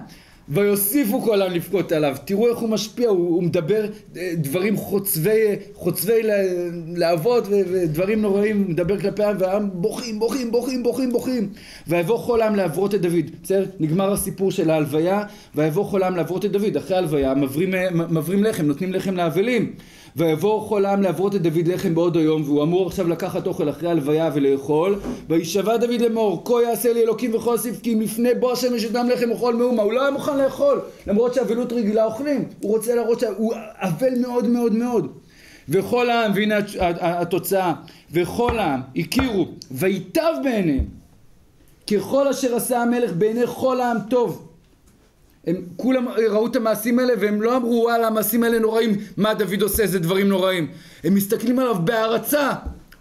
ויוסיפו כל העם לבכות עליו, תראו איך הוא משפיע, הוא, הוא מדבר אה, דברים חוצבי, חוצבי לה- להבות ודברים נוראים, הוא מדבר כלפי העם והעם בוכים, בוכים, בוכים, בוכים, בוכים. ויבוא כל העם לעברות את דוד, בסדר? נגמר הסיפור של ההלוויה ויבוא כל העם לעברות את דוד, אחרי ההלוויה מברים, מברים לחם, נותנים לחם לאבלים ויבוא כל העם לעברות את דוד לחם בעוד היום והוא אמור עכשיו לקחת אוכל אחרי הלוויה ולאכול. וישבע דוד לאמור כה יעשה לי אלוקים וכה אוסיף כי אם לפני בוא השם יש אדם לחם אוכל מאומה. הוא לא היה מוכן לאכול למרות שאבלות רגילה אוכלים. הוא רוצה להראות שהוא אבל מאוד מאוד מאוד. וכל העם והנה התוצאה וכל העם הכירו וייטב בעיניהם ככל אשר עשה המלך בעיני כל העם טוב הם כולם ראו את המעשים האלה והם לא אמרו וואלה המעשים האלה נוראים מה דוד עושה איזה דברים נוראים. הם מסתכלים עליו בהערצה.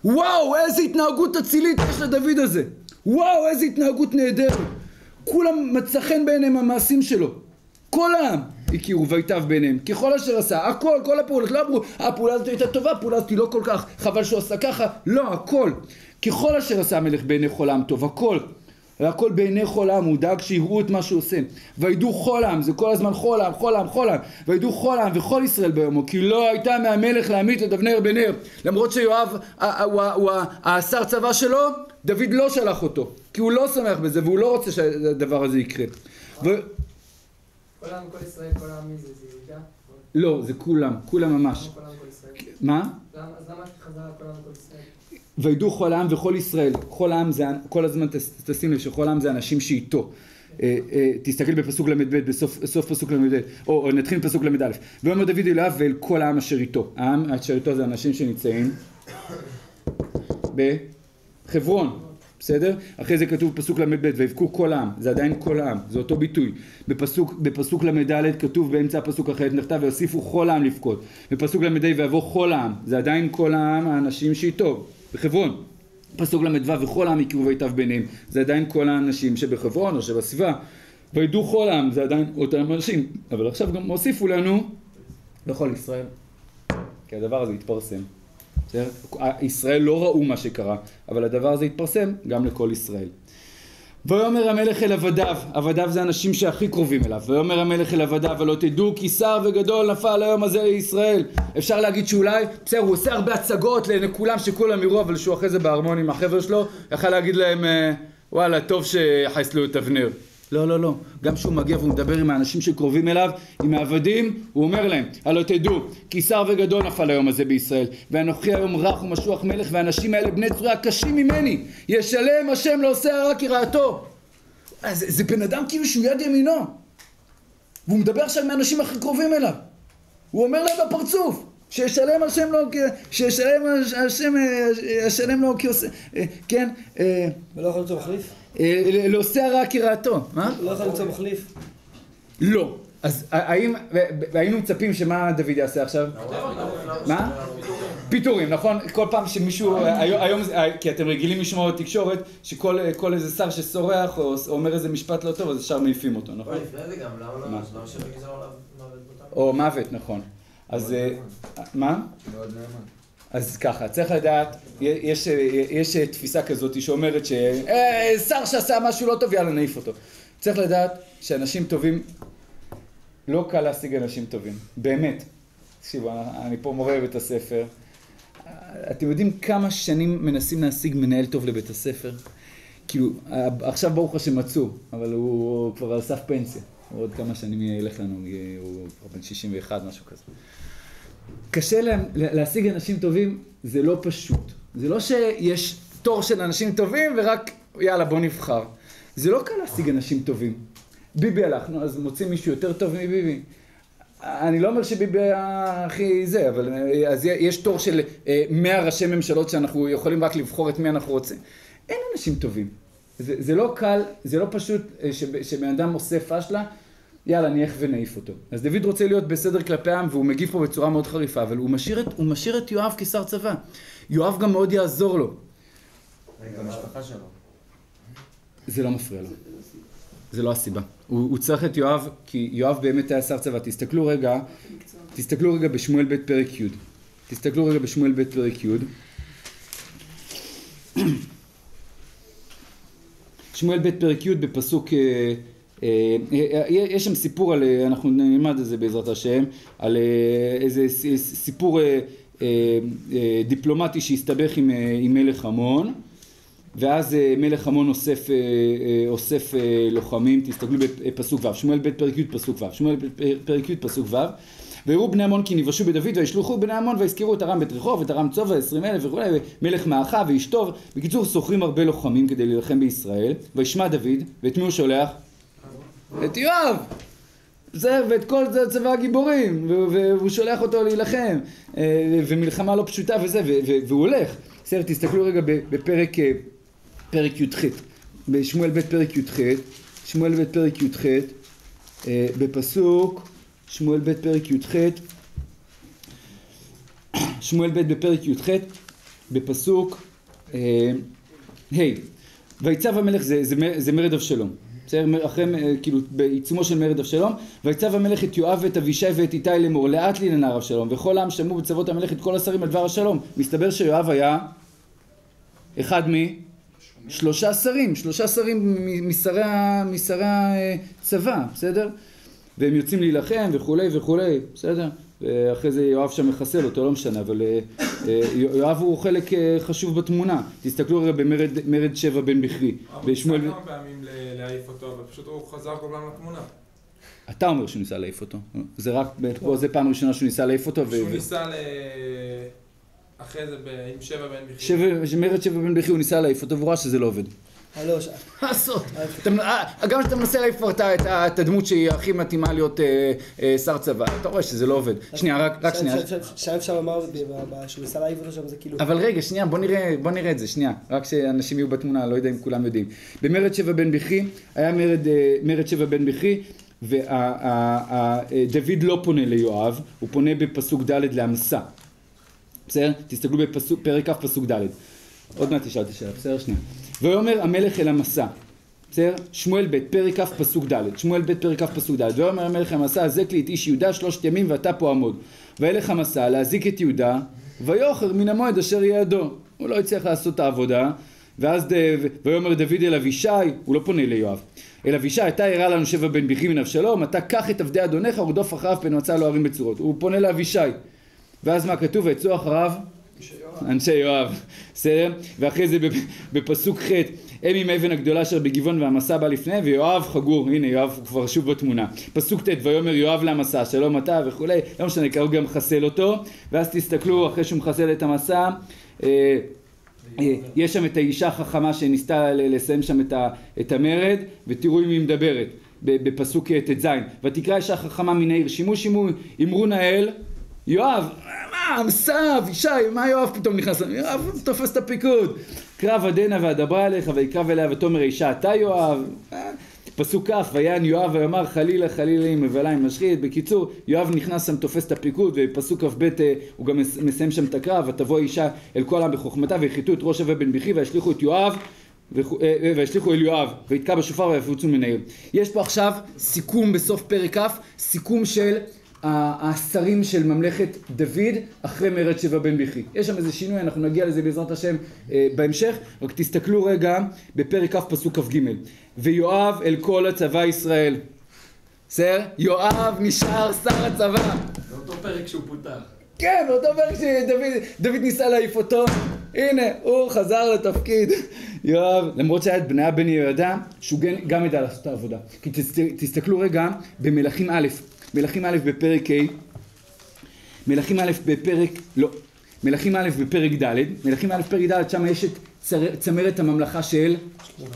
וואו איזה התנהגות אצילית יש לדוד הזה. וואו איזה התנהגות נהדרת. כולם מצא חן בעיניהם המעשים שלו. כל העם הכירו ויטב בעיניהם ככל אשר עשה. הכל כל הפעולות. לא אמרו הפעולה הזאת הייתה טובה הפעולה הזאת לא כל כך חבל שהוא עשה ככה. לא הכל. ככל אשר עשה המלך בעיני כל העם טוב הכל והכל בעיני כל העם, הוא דאג שיראו את מה שהוא עושה. וידעו כל העם, זה כל הזמן כל העם, כל העם, כל העם. וידעו כל העם וכל ישראל ביומו, כי לא הייתה מהמלך להמית את אבנר בן נר. למרות שיואב הוא השר צבא שלו, דוד לא שלח אותו. כי הוא לא שמח בזה והוא לא רוצה שהדבר הזה יקרה. כל העם, כל ישראל, כל העם מי זה? יהודה? לא, זה כולם, כולם ממש. מה? אז למה חזרה כל העם, כל ישראל? וידעו כל העם וכל ישראל, כל העם זה, כל הזמן תשים לב שכל העם זה אנשים שאיתו. אה, אה, תסתכל בפסוק ל"ב, בסוף סוף פסוק ל"ב, או, נתחיל בפסוק ל"א. ויאמר דוד אל יואב ואל כל העם אשר איתו. העם אשר איתו זה אנשים שנמצאים בחברון, בסדר? אחרי זה כתוב פסוק ל"ב, ויבכו כל העם, זה עדיין כל העם, זה אותו ביטוי. בפסוק, בפסוק ל"ד כתוב באמצע הפסוק אחרת נכתב ויוסיפו כל העם לבכות. בפסוק ל"ה ויבוא כל העם, זה עדיין כל העם האנשים שאיתו, בחברון. פסוק ל"ו וכל העם יקראו ויטב ביניהם, זה עדיין כל האנשים שבחברון או שבסביבה. וידעו כל העם, זה עדיין אותם אנשים. אבל עכשיו גם הוסיפו לנו לכל ישראל. כי הדבר הזה התפרסם. ישראל לא ראו מה שקרה, אבל הדבר הזה התפרסם גם לכל ישראל. ויאמר המלך אל עבדיו, עבדיו זה האנשים שהכי קרובים אליו, ויאמר המלך אל עבדיו, ולא תדעו כי שר וגדול נפל היום הזה לישראל. אפשר להגיד שאולי, בסדר, הוא עושה הרבה הצגות לכולם שכולם יראו, אבל שהוא אחרי זה בארמון עם החבר'ה שלו, יכל להגיד להם, אה, וואלה, טוב שיחסלו את אבנר. לא, לא, לא. גם כשהוא מגיע והוא מדבר עם האנשים שקרובים אליו, עם העבדים, הוא אומר להם, הלא תדעו, כי שר וגדול נפל היום הזה בישראל, ואנוכי היום רך ומשוח מלך, והאנשים האלה בני צורה קשים ממני, ישלם השם לעושה הרע כרעתו. זה, זה בן אדם כאילו שהוא יד ימינו, והוא מדבר עכשיו מהאנשים הכי קרובים אליו. הוא אומר להם בפרצוף, שישלם השם לו, שישלם השם, ישלם לו כי עושה, כן, אה, ולא יכול למצוא מחליף? אה, לעושה הרע כרעתו, מה? לא יכול למצוא מחליף? לא. אז האם, והיינו מצפים שמה דוד יעשה עכשיו? מה? פיטורים, נכון? כל פעם שמישהו, היום, כי אתם רגילים לשמוע בתקשורת, שכל איזה שר שסורח או אומר איזה משפט לא טוב, אז ישר מעיפים אותו, נכון? לפני זה גם, למה לא? שלא יגזרו עליו מוות או מוות, נכון. אז מה? אז ככה, צריך לדעת, יש, יש תפיסה כזאת שאומרת ששר שעשה משהו לא טוב, יאללה נעיף אותו. צריך לדעת שאנשים טובים, לא קל להשיג אנשים טובים, באמת. תקשיבו, אני פה מורה בבית הספר. אתם יודעים כמה שנים מנסים להשיג מנהל טוב לבית הספר? כאילו, עכשיו ברוך השם מצאו, אבל הוא כבר על סף פנסיה. עוד כמה שנים ילך לנו, הוא כבר בן 61, משהו כזה. קשה להם להשיג אנשים טובים, זה לא פשוט. זה לא שיש תור של אנשים טובים ורק יאללה בוא נבחר. זה לא קל להשיג אנשים טובים. ביבי הלכנו, אז מוצאים מישהו יותר טוב מביבי. אני לא אומר שביבי הכי זה, אבל אז יש תור של 100 ראשי ממשלות שאנחנו יכולים רק לבחור את מי אנחנו רוצים. אין אנשים טובים. זה, זה לא קל, זה לא פשוט שבן אדם עושה פשלה, יאללה נלך ונעיף אותו. אז דוד רוצה להיות בסדר כלפי העם והוא מגיב פה בצורה מאוד חריפה, אבל הוא משאיר את, הוא משאיר את יואב כשר צבא. יואב גם מאוד יעזור לו. זה לא מפריע לו. זה לא הסיבה. הוא, הוא צריך את יואב, כי יואב באמת היה שר צבא. תסתכלו רגע, תסתכלו רגע בשמואל ב' פרק י'. תסתכלו רגע בשמואל ב' פרק י'. שמואל ב' פרק י' בפסוק, אה, יש שם סיפור על, אנחנו נלמד את זה בעזרת השם, על אה, איזה סיפור דיפלומטי שהסתבך עם, מלך עמון. ואז מלך עמון אוסף, אוסף לוחמים, תסתכלו בפסוק ו', שמואל ב' פרק י' פסוק ו', שמואל ב' פרק י' פסוק ו', ויראו בני עמון כי נבשו בדוד וישלחו בני עמון ויזכרו את ארם בית רחוב ואת ארם צובה עשרים אלף וכולי מלך מעכה ואשתו בקיצור שוכרים הרבה לוחמים כדי להילחם בישראל וישמע דוד ואת מי הוא שולח? את יואב. בסדר, ואת כל זה צבא הגיבורים והוא שולח אותו להילחם. ומלחמה לא פשוטה וזה והוא הולך. בסדר תסתכלו רגע בפרק פרק י"ח. בשמואל ב' פרק י"ח. שמואל ב' פרק י"ח. בפסוק שמואל ב' פרק י"ח. שמואל ב' בפרק י"ח. בפסוק ה' ויצב המלך זה, זה, זה מרד אבשלום בסדר? אחרי, כאילו, בעיצומו של מרד אבשלום, ויצב המלך את יואב ואת אבישי ואת איתי לאמור, לאט לי לנער אבשלום, וכל העם שמעו בצוות המלך את כל השרים על דבר השלום. מסתבר שיואב היה אחד משלושה שרים, שלושה שרים משרי, הצבא, בסדר? והם יוצאים להילחם וכולי וכולי, בסדר? ואחרי זה יואב שם מחסל אותו, לא משנה, אבל יואב הוא חלק חשוב בתמונה. תסתכלו רגע במרד שבע בן בכרי. הוא ניסה כמה פעמים להעיף אותו, אבל פשוט הוא חזר כל פעם לתמונה. אתה אומר שהוא ניסה להעיף אותו. זה רק, פה זה פעם ראשונה שהוא ניסה להעיף אותו. שהוא ניסה ל... אחרי זה עם שבע בן בכרי. מרד שבע בן בכרי הוא ניסה להעיף אותו והוא ראה שזה לא עובד. אה, לא, ש- מה לעשות? אה, גם כשאתה מנסה להעיף כבר את הדמות שהיא הכי מתאימה להיות אה, אה, שר צבא, אתה רואה שזה לא עובד. שנייה, רק שנייה. שם- אפשר לומר, שהוא ניסה להעיף אותו שם, זה כאילו... אבל רגע, שנייה, בוא נראה, את זה, שנייה. רק שאנשים יהיו בתמונה, לא יודע אם כולם יודעים. במרד שבע בן בכרי, היה מרד, שבע בן בכרי, ודוד לא פונה ליואב, הוא פונה בפסוק ד' לעמסה. בסדר? תסתכלו בפסוק, פרק כ' פסוק ד'. עוד מעט תשאל את השאלה, בסדר? שנייה. ויאמר המלך אל המסע. בסדר? שמואל ב', פרק כ' פסוק ד', שמואל ב' פרק כ' פסוק ד', ויאמר המלך המסע, הזק לי את איש יהודה שלושת ימים ואתה פה עמוד. וילך המסע להזיק את יהודה, ויאכר מן המועד אשר יעדו. הוא לא הצליח לעשות את העבודה, ואז. ויאמר דוד אל אבישי, הוא לא פונה ליואב, אל אבישי אתה הראה לנו שבע בן בכי מן אבשלום, אתה קח את עבדי אדונך ורדוף אחריו פן מצא לו ערים בצורות. הוא פונה לאבישי. ואז מה כתוב? ויצאו אחריו? אנשי יואב, בסדר? ואחרי זה בפ- בפסוק ח' הם עם האבן הגדולה אשר בגבעון והמסע בא לפני ויואב חגור, הנה יואב הוא כבר שוב בתמונה. פסוק ט' ויאמר יואב למסע שלום אתה וכולי, לא משנה, כרגע גם מחסל אותו, ואז תסתכלו אחרי שהוא מחסל את המסע, אה, אה, יש שם את האישה החכמה שניסתה לסיים שם את, המרד, ותראו אם היא מדברת, בפסוק ט"ז, ותקרא אישה חכמה מן העיר, שימו שימו אמרו נא אל, יואב, מה, עמסה, אבישי, מה יואב פתאום נכנס? יואב תופס את הפיקוד. קרב עדנה ואדברה אליך ויקרב אליה ותאמר אישה אתה יואב. אה, פסוק כ' ויען יואב ויאמר חלילה חלילה עם מבלה משחית. בקיצור, יואב נכנס שם תופס את הפיקוד ופסוק כ"ב אה, הוא גם מס- מסיים שם את הקרב ותבוא אישה אל כל העם בחוכמתה ויחיתו את ראש אבי בן בכי וישליכו את יואב אה, וישליכו אל יואב ויתקע בשופר ויפוצו מן העיר. יש פה עכשיו סיכום בסוף פרק כ', סיכום של השרים של ממלכת דוד אחרי מרד שבע בן בכי. יש שם איזה שינוי, אנחנו נגיע לזה בעזרת השם אה, בהמשך, רק תסתכלו רגע בפרק כ' פסוק כ"ג. ויואב אל כל הצבא ישראל. בסדר? יואב נשאר שר הצבא. זה אותו פרק שהוא פותח. כן, באותו פרק שדוד דוד ניסה להעיף אותו, הנה, הוא חזר לתפקיד. יואב, למרות שהיה את בניה בן יהוידע, שהוא גם- ידע לעשות את העבודה. כי תס- תסתכלו רגע במלכים א', מלכים א' בפרק ה', מלכים א' בפרק, לא, מלכים א' בפרק ד', מלכים א' בפרק ד', שם יש את צר- צמרת הממלכה של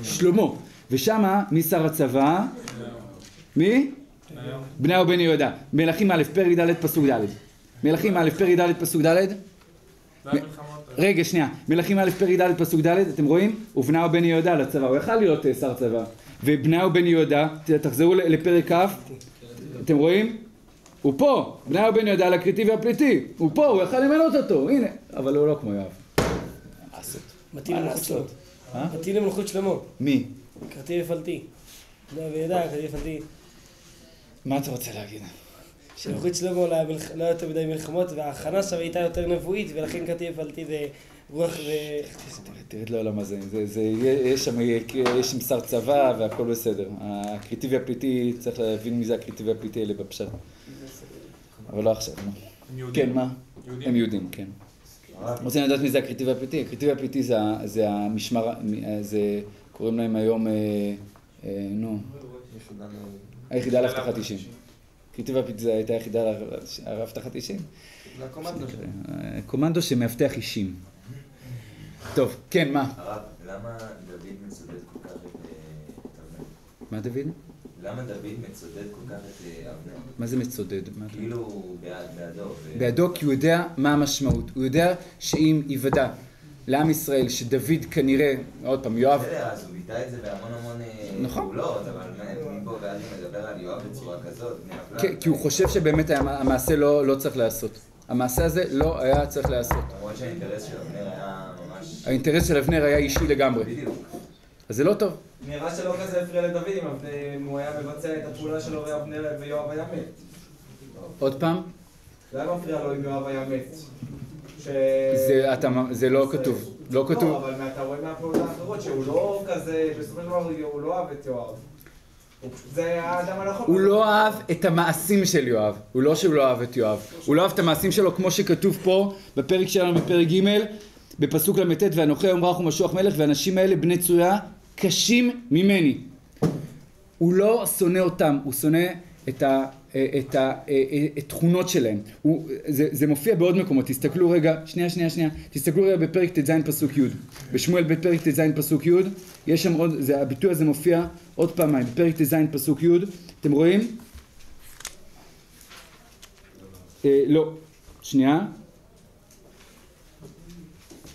שלמה. ושמה, מי שר הצבא? מי? בניהו בן יהודה. מלכים א', פרק ד', פסוק ד'. מלכים א', פרק ד', פסוק ד'. רגע, שנייה. מלכים א', פרק ד', פסוק ד', אתם רואים? ובניהו בן יהודה לצבא. הוא יכל להיות אה, שר צבא. ובניהו בן יהודה, תחזרו לפרק כ', אתם רואים? הוא פה. בניהו בן יהודה לכריתי והפליטי. הוא פה, הוא יכל למנות אותו. הנה. אבל הוא לא כמו יואב. לעשות. מתאים למלכות שלמה. אה? מתאים למלכות שלמה. מי? קראתי מפלטי. לא, וידע, קראתי מפלטי. מה אתה רוצה להגיד? שמלכות שלמה לא היה לא היה יותר מדי מלחמות, וההכנה שם הייתה יותר נבואית, ולכן קראתי מפלטי זה רוח ו... תרד לעולם הזה, זה, זה, יש שם, יש שם שר צבא והכל בסדר. הקריטי והפליטי, צריך להבין מי זה הקריטי והפליטי האלה בפשט. אבל לא עכשיו, נו. כן, מה? הם יהודים, כן. רוצים לדעת מי זה הקריטי והפליטי? הקריטי והפליטי זה, המשמר, זה, קוראים להם היום, אה, אה, נו, היחידה לאבטחת אישים. קריטי והפליטי זה הייתה היחידה לאבטחת אישים? זה הקומנדו שלו. אה, קומנדו שמאבטח אישים. טוב, כן, מה? הרב, למה דוד מצודד כל כך את אה, אבנר? מה דוד? למה דוד מצודד כל כך את אה, אבנר? מה זה מצודד? כאילו בעדו. בעדו כי הוא יודע מה המשמעות. הוא יודע שאם ייוודע לעם ישראל שדוד כנראה, עוד פעם, יואב, בסדר, אז הוא ביטא את זה בהמון המון אה, נכון. פעולות, אבל מפה ועד הוא מדבר על יואב בצורה כזאת, הכלל. כי- הוא חושב שבאמת המעשה לא לא צריך להיעשות. המעשה הזה לא היה צריך להיעשות. למרות שהאינטרס של אבנר היה. האינטרס של אבנר היה אישי לגמרי. בדיוק. אז זה לא טוב. נראה שלא כזה הפריע לדוד אם הוא היה מבצע את הפעולה שלו ואבנר ויואב היה מת. עוד פעם, זה היה מפריע לו אם יואב היה מת. זה אתה- זה לא כתוב. לא כתוב. לא, אבל אתה רואה מהפעולות האחרות שהוא לא כזה, בסופו של דבר הוא לא אהב את יואב. זה האדם הנכון. הוא לא אהב את המעשים של יואב, הוא לא שהוא לא אהב את יואב, הוא לא אהב את המעשים שלו כמו שכתוב פה בפרק שלנו בפרק ג' בפסוק ל"ט ואנוכי היום רך ומשוח מלך והאנשים האלה בני צרויה קשים ממני. הוא לא שונא אותם, הוא שונא את אה, את התכונות שלהם. הוא, זה, זה מופיע בעוד מקומות, תסתכלו רגע, שנייה, שנייה, שנייה, תסתכלו רגע בפרק ט"ז פסוק י', בשמואל בפרק ט"ז פסוק י', יש שם עוד, זה, הביטוי הזה מופיע עוד פעמיים, בפרק ט"ז פסוק י', אתם רואים? אה, לא, שנייה,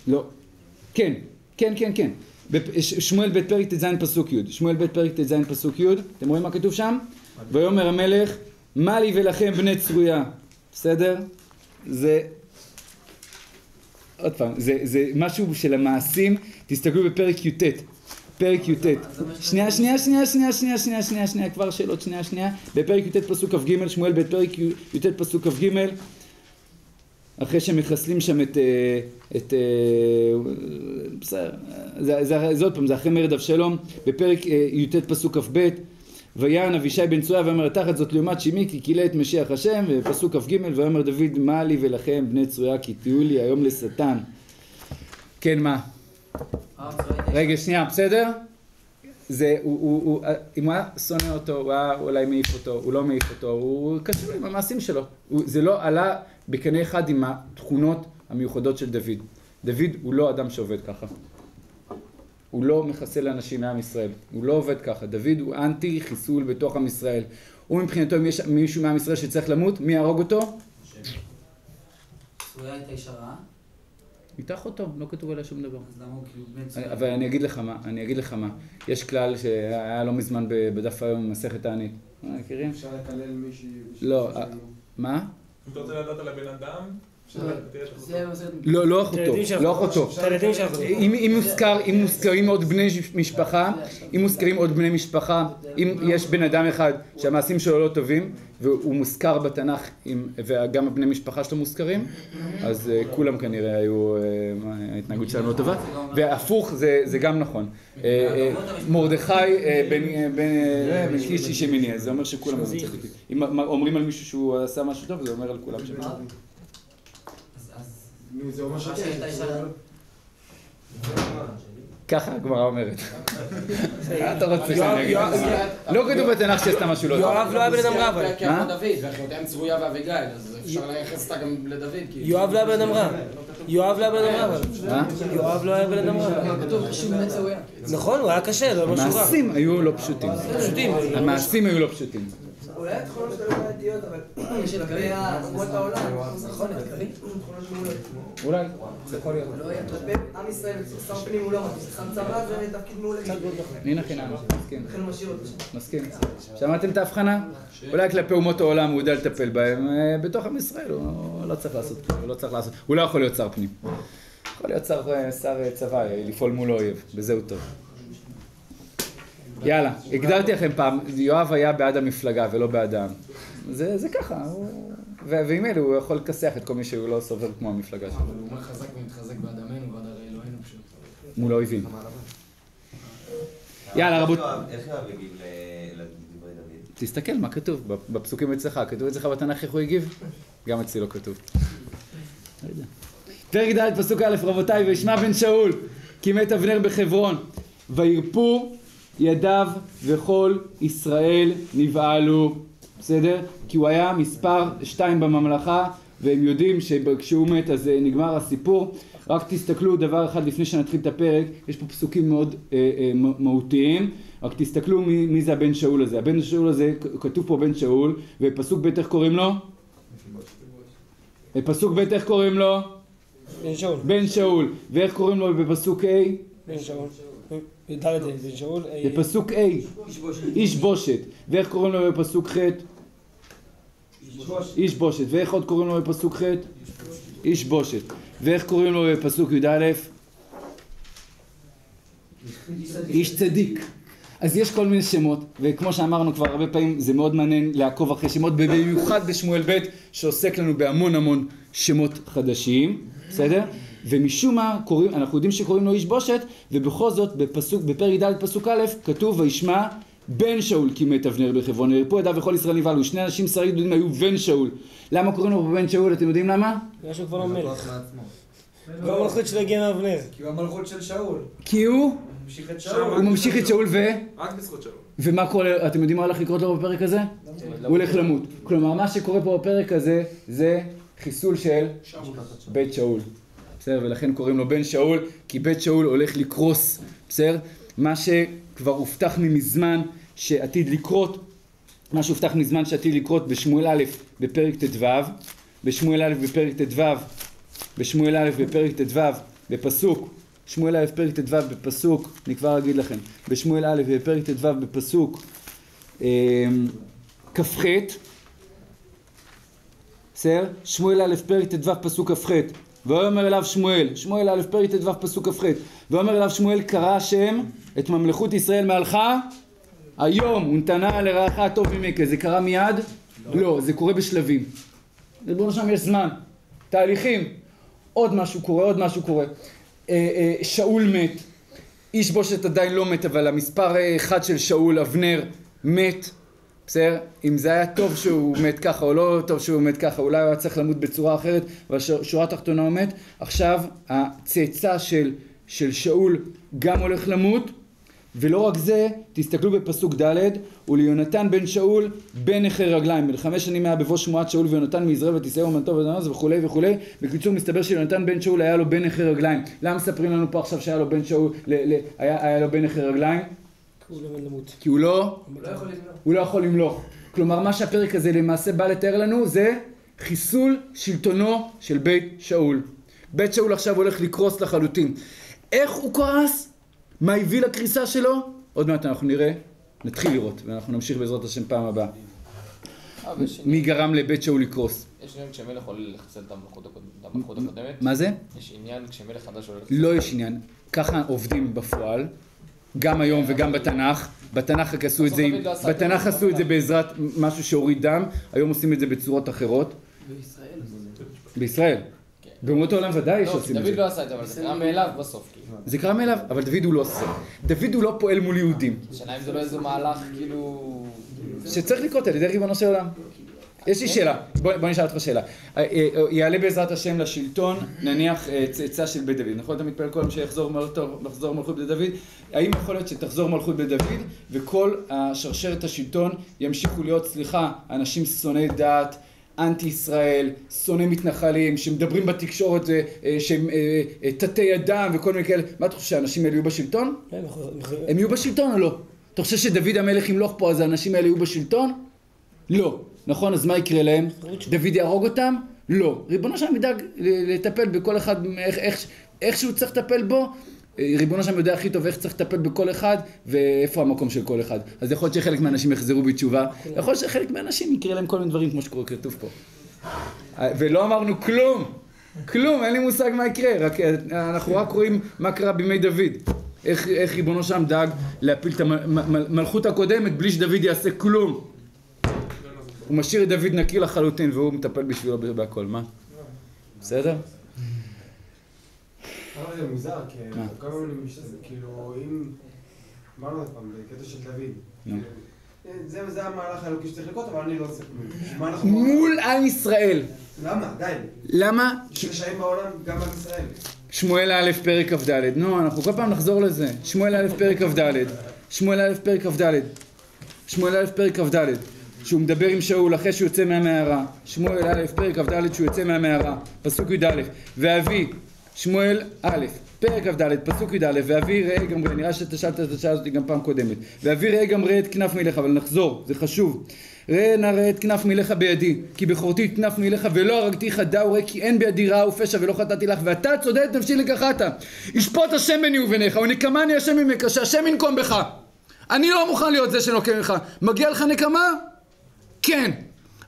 לא, כן, כן, כן, כן, שמואל ב' פרק ט"ז פסוק י', שמואל ב' פרק ט"ז פסוק י', אתם רואים מה כתוב שם? ויאמר המלך, מה לי ולכם בני צרויה, בסדר? זה, עוד פעם, זה, זה משהו של המעשים, תסתכלו בפרק י"ט, פרק י"ט, שנייה, שנייה, שנייה, שנייה, שנייה, שנייה, שנייה, שנייה, כבר שאלות, שנייה, שנייה, בפרק י"ט פסוק כ"ג, שמואל בפרק י"ט פסוק כ"ג, אחרי שמחסלים שם את, אה, את, אה, בסדר, זה, זה, זה עוד פעם, זה אחרי מרד אבשלום, בפרק אה, י"ט פסוק כ"ב, ויען אבישי בן צרויה ויאמר תחת זאת לעומת שמי כי כילה את משיח השם, ופסוק כ"ג, ויאמר דוד מה לי ולכם בני צרויה כי תהיו לי היום לשטן. כן מה? רגע שנייה, בסדר? זה, הוא, הוא, הוא, אם הוא היה שונא אותו, הוא היה אולי מעיף אותו, הוא לא מעיף אותו, הוא קשור עם המעשים שלו. הוא, זה לא עלה בקנה אחד עם התכונות המיוחדות של דוד. דוד הוא לא אדם שעובד ככה. הוא לא מחסל אנשים מעם ישראל, הוא לא עובד ככה. דוד הוא אנטי חיסול בתוך עם ישראל. הוא מבחינתו, אם יש מישהו מעם ישראל שצריך למות, מי יהרוג אותו? צרויה הייתה אישה רעה? ייקח אותו, לא כתוב עליה שום דבר. אז למה הוא כאילו בן? אבל אני אגיד לך מה, אני אגיד לך מה. יש כלל שהיה לא מזמן בדף היום במסכת תענית. אה, מכירים? אפשר לקלל מישהי... לא, מה? אתה רוצה לדעת על הבן אדם, לא. לא, אחותו. לא אחותו. אם, אם, מוזכר, אם מוזכרים עוד בני משפחה, אם מוזכרים עוד בני משפחה, אם יש בן אדם אחד שהמעשים שלו לא טובים, והוא מוזכר בתנ"ך, וגם הבני משפחה שלו מוזכרים, אז uh, כולם כנראה היו, uh, ההתנהגות שלהם לא טובה, והפוך זה, זה גם נכון. Uh, מרדכי בן, בן, בן קיש איש ימיני, אז זה אומר שכולם אומרים על מישהו שהוא עשה משהו טוב, זה אומר על כולם שהם צדיקים. אז- אז... נו, זה אומר שכן. ככה הגמרא אומרת. מה אתה רוצה שאני אגיד? לא כתוב בתנ"ך שעשתה משהו לא טוב. יואב לא היה בן אדם רע, אבל. ואחיותיהם צרויה ואביגיל, אז אפשר לייחס אותה גם לדוד. יואב לא היה בן אדם רע. יואב לא היה בן אדם רע, אבל. מה? יואב לא היה בן אדם רע. צרויה. נכון, הוא היה קשה, לא משהו רע. המעשים היו לא פשוטים. פשוטים. המעשים היו לא פשוטים. אולי התכונות שלו בעייתיות, אבל לגבי אומות העולם, נכון, מעולות. אולי. זה יכול להיות. לא היה כלפי עם ישראל, שר פנים הוא לא מתאים. חם צבא זה תפקיד מעולה. הנה חינם, מסכים. לכן הוא משאיר אותו שם. מסכים. שמעתם את ההבחנה? אולי כלפי אומות העולם הוא יודע לטפל בהם, אה, בתוך עם ישראל הוא לא צריך לעשות כלום, הוא לא צריך לעשות, הוא לא יכול להיות שר פנים. יכול להיות שר, אה, אה, צבא, אה, לפעול מול אויב, בזה הוא טוב. יאללה, הגדרתי לכם פעם, יואב היה בעד המפלגה ולא בעד העם. זה, זה ככה, הוא... ועם אלה הוא יכול לכסח את כל מי שהוא לא סובר כמו המפלגה שלו, אבל הוא אומר חזק ומתחזק באדמנו ועד הרי אלוהינו פשוט. מול האויבים. יאללה, רבות- איך יואב הגיב לדברי דוד? תסתכל מה כתוב בפסוקים אצלך, כתוב אצלך בתנ"ך איך הוא הגיב? גם אצלי לא כתוב. לא יודע. פרק ד' פסוק א' רבותיי וישמע בן שאול כי מת אבנר בחברון וירפו ידיו וכל ישראל נבהלו בסדר? כי הוא היה מספר שתיים בממלכה והם יודעים שכשהוא מת אז אה, נגמר הסיפור רק תסתכלו דבר אחד לפני שנתחיל את הפרק יש פה פסוקים מאוד אה, אה, מהותיים רק תסתכלו מי, מי זה הבן שאול הזה הבן שאול הזה כתוב פה בן שאול ופסוק ב' איך קוראים לו? פסוק ב' איך קוראים לו? בן שאול. בן שאול ואיך קוראים לו בפסוק ה'? בן שאול. ד' בן שאול. בפסוק ה' איש בושת ואיך קוראים לו בפסוק ח'? איש בושת ואיך עוד קוראים לו בפסוק ח'? איש בושת ואיך קוראים לו בפסוק י"א? איש צדיק אז יש כל מיני שמות וכמו שאמרנו כבר הרבה פעמים זה מאוד מעניין לעקוב אחרי שמות במיוחד בשמואל ב' שעוסק לנו בהמון המון שמות חדשים בסדר? ומשום מה קוראים, אנחנו יודעים שקוראים לו איש בושת ובכל זאת בפסוק, בפרק ד' פסוק א' כתוב וישמע בן שאול כי מת אבנר בחברון וירפו ידיו וכל ישראל נבהלו שני אנשים שרי גדודים היו בן שאול למה קוראים לו בן שאול אתם יודעים למה? בגלל שהוא כבר לא מלך. מעצמו. והמלכות שלו הגיעה מאבנר. כי הוא המלכות של שאול. כי הוא, שאול. הוא ממשיך את שאול ו... רק בזכות שלו. ומה קורה, אתם יודעים מה הולך לקרות לו בפרק הזה? הוא הולך למות. כלומר, מה שקורה פה בפרק הזה, זה חיסול של בית שאול. בסדר? ולכן קוראים לו בן שאול, כי בית שאול הולך לקרוס, בסדר? מה שכבר הובטח ממזמן שעתיד לקרות, מה שהובטח מזמן שעתיד לקרות בשמואל א' בפרק ט"ו, בשמואל א' בפרק ט"ו, בשמואל א' בפרק ט"ו, בפסוק, שמואל א' פרק ט"ו בפסוק, אני כבר אגיד לכם, בשמואל א' בפרק ט"ו בפסוק אמ, כ"ח, בסדר? שמואל א' פרק ט"ו פסוק כ"ח ויאמר אליו שמואל, שמואל א' פרק ט"ו פסוק כ"ח ויאמר אליו שמואל קרא השם את ממלכות ישראל מעלך היום ונתנה לרעך הטוב ממך. זה קרה מיד? לא, לא זה קורה בשלבים. ריבונו שם יש זמן. תהליכים. עוד משהו קורה עוד משהו קורה. אה, אה, שאול מת. איש בושת עדיין לא מת אבל המספר אה, אחד של שאול אבנר מת בסדר? אם זה היה טוב שהוא מת ככה או לא טוב שהוא מת ככה, אולי הוא היה צריך למות בצורה אחרת, אבל שורה תחתונה הוא מת. עכשיו הצאצא של, של שאול גם הולך למות, ולא רק זה, תסתכלו בפסוק ד' וליונתן בן שאול בן נכי רגליים. בן חמש שנים היה בבוא שמועת שאול ויונתן מיזרעאל ותישאו ומנתו ודנוז וכולי וכולי. בקיצור מסתבר שיונתן בן שאול היה לו בן נכי רגליים. למה מספרים לנו פה עכשיו שהיה לו בן שאול, ל, ל, היה, היה לו בן נכי רגליים? כי הוא לא למות. כי הוא לא, הוא לא יכול. הוא לא יכול למלוך. כלומר מה שהפרק הזה למעשה בא לתאר לנו זה חיסול שלטונו של בית שאול. בית שאול עכשיו הולך לקרוס לחלוטין. איך הוא קרס? מה הביא לקריסה שלו? עוד מעט אנחנו נראה, נתחיל לראות, ואנחנו נמשיך בעזרת השם פעם הבאה. אה, מי גרם לבית שאול לקרוס? יש עניין כשמלך עולה לחסל את המלכות הקוד- את המלכות הקודמת. מה זה? יש עניין כשמלך חדש עולה לחסל. לא יש עניין. ככה עובדים בפועל, גם היום וגם בתנ"ך. בתנ"ך רק עשו את זה, דוד לא בתנ"ך עשו את זה לא בעזרת משהו שהוריד דם, היום עושים את זה בצורות אחרות. בישראל. בישראל. כן. באומות העולם ודאי יש לא, שעושים את דוד זה. לא עשה את זה, אבל זה קרה מאליו בסוף. כאילו. זה קרה מאליו, אבל דוד הוא לא עושה. דוד הוא לא פועל מול יהודים. השאלה אם זה לא איזה מהלך כאילו... שצריך לקרות על ידי ריבונו של עולם. יש לי שאלה, בוא, בוא נשאל אותך שאלה. אה, אה, יעלה בעזרת השם לשלטון, נניח אה, צאצא של בית דוד, נכון? אתה מתפלל כל יום שיחזור מלכות- מלכות בית דוד? האם יכול להיות שתחזור מלכות בית דוד וכל השרשרת השלטון ימשיכו להיות, סליחה, אנשים שונאי דת, אנטי ישראל, שונאי מתנחלים, שמדברים בתקשורת אה, אה, שהם אה, אה, תתי אדם וכל מיני כאלה, מה אתה חושב, שהאנשים האלה יהיו בשלטון? כן, הם יהיו בשלטון או לא? אתה חושב שדוד המלך ימלוך פה אז האנשים האלה יהיו בשלטון? לא. נכון, אז מה יקרה להם? דוד יהרוג אותם? לא. ריבונו שם ידאג לטפל בכל אחד, איך, איך, איך שהוא צריך לטפל בו. אה, ריבונו שם יודע הכי טוב איך צריך לטפל בכל אחד ואיפה המקום של כל אחד. אז יכול להיות שחלק מהאנשים יחזרו בתשובה, יכול להיות שחלק מהאנשים יקרה להם כל מיני דברים כמו שקורה כתוב פה. אה, ולא אמרנו כלום, כלום, אין לי מושג מה יקרה, רק, אה, אנחנו רק רואים מה קרה בימי דוד. איך, איך ריבונו שם דאג להפיל את המלכות הקודמת בלי שדוד יעשה כלום. הוא משאיר את דוד נקי לחלוטין והוא מטפל בשבילו בהכל, מה? בסדר? אבל זה מוזר, כי מה? כל הזמן אני משתז... כאילו, אם... אמרנו עוד פעם, בקטע של דוד. זה המהלך האלוקי שצריך לקרות, אבל אני לא עושה כלום. מול עם ישראל. למה? די. למה? יש רשעים בעולם, גם עם ישראל. שמואל א' פרק כ"ד. נו, אנחנו כל פעם נחזור לזה. שמואל א' פרק כ"ד. שמואל א' פרק כ"ד. שמואל א' פרק כ"ד. שהוא מדבר עם שאול אחרי שהוא יוצא מהמערה. שמואל א' פרק כ"ד שהוא יוצא מהמערה. פסוק י"א. ואבי, שמואל א', פרק כ"ד, פסוק י"א, ואבי ראה גם ראה, נראה שאתה שאלת את השאלה הזאת גם פעם קודמת. ואבי ראה גם ראה את כנף מלך, אבל נחזור, זה חשוב. ראה נא ראה את כנף מלך בידי, כי בכורתי את כנף מלך ולא הרגתיך דאו ראה כי אין בידי רעה ופשע ולא חטאתי לך ואתה צודד נפשי לקחת. ישפוט השם ביני וביניך ונקמני השם ממך שהשם ינקום בך. אני לא מוכן להיות זה שנוקם בך. מגיע לך נקמה? כן.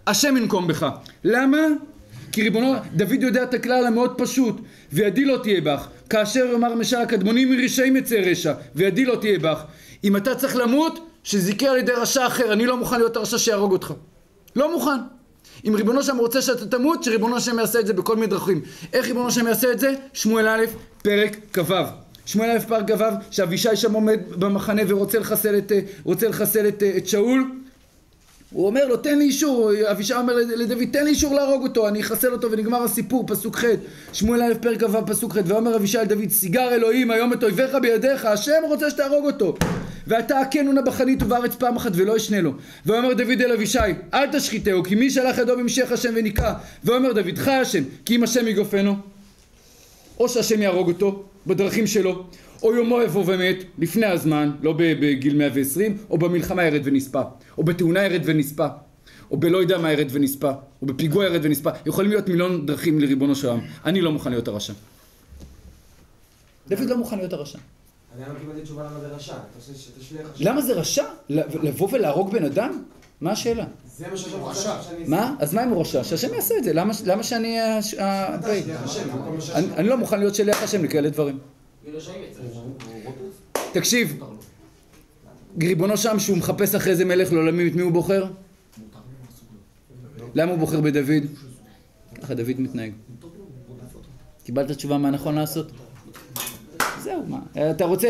השם ינקום בך. למה? כי ריבונו, דוד יודע את הכלל המאוד פשוט, וידי לא תהיה בך, כאשר אמר משל הקדמונים מרשעים יצא רשע, וידי לא תהיה בך. אם אתה צריך למות, שזיכה על ידי רשע אחר, אני לא מוכן להיות הרשע שיהרוג אותך. לא מוכן. אם ריבונו שם רוצה שאתה תמות, שריבונו שם יעשה את זה בכל מיני דרכים. איך ריבונו שם יעשה את זה? שמואל א', פרק כ"ו. שמואל א', פרק כ"ו, שאבישי שם עומד במחנה ורוצה לחסל את, אה, לחסל את, אה, את שאול. הוא אומר לו תן לי אישור, אבישי אומר לדוד תן לי אישור להרוג אותו, אני אחסל אותו ונגמר הסיפור, פסוק ח', שמואל א' פרק כ"ו פסוק ח', ואומר אבישי אל דוד סיגר אלוהים היום את אויביך בידיך, השם רוצה שתהרוג אותו. ואתה הכנו נא בחנית ובארץ פעם אחת ולא ישנה לו. ואומר דוד אל אבישי, אל תשחיתהו, כי מי שלח ידו במשך השם ונקרא. ואומר דוד, חי השם, כי אם השם יגופנו, או שהשם יהרוג אותו בדרכים שלו, או יומו יבוא ומת לפני הזמן, לא בגיל 120, או במלחמה ירד ונספה, או בתאונה ירד ונספה, או בלא יודע מה ירד ונספה, או בפיגוע ירד ונספה. יכולים להיות מיליון דרכים לריבונו של עולם. אני לא מוכן להיות הרשע. דוד לא מוכן להיות הרשע. אני לא קיבלתי תשובה למה זה רשע. למה זה רשע? לבוא ולהרוג בן אדם? מה השאלה? זה מה שאתה שאני... מה? אז מה אם הוא רשע? שהשם יעשה את זה. למה שאני... אהיה הש- ה- אתה הפה? שליח השם, זה כל מה שהשם. אני אני לא מוכן להיות שליח השם לכאלה דברים. תקשיב, ריבונו שם שהוא מחפש אחרי זה מלך לעולמים, את מי הוא בוחר? למה הוא בוחר בדוד? ככה דוד מתנהג. קיבלת תשובה מה נכון לעשות? זהו, מה? אתה רוצה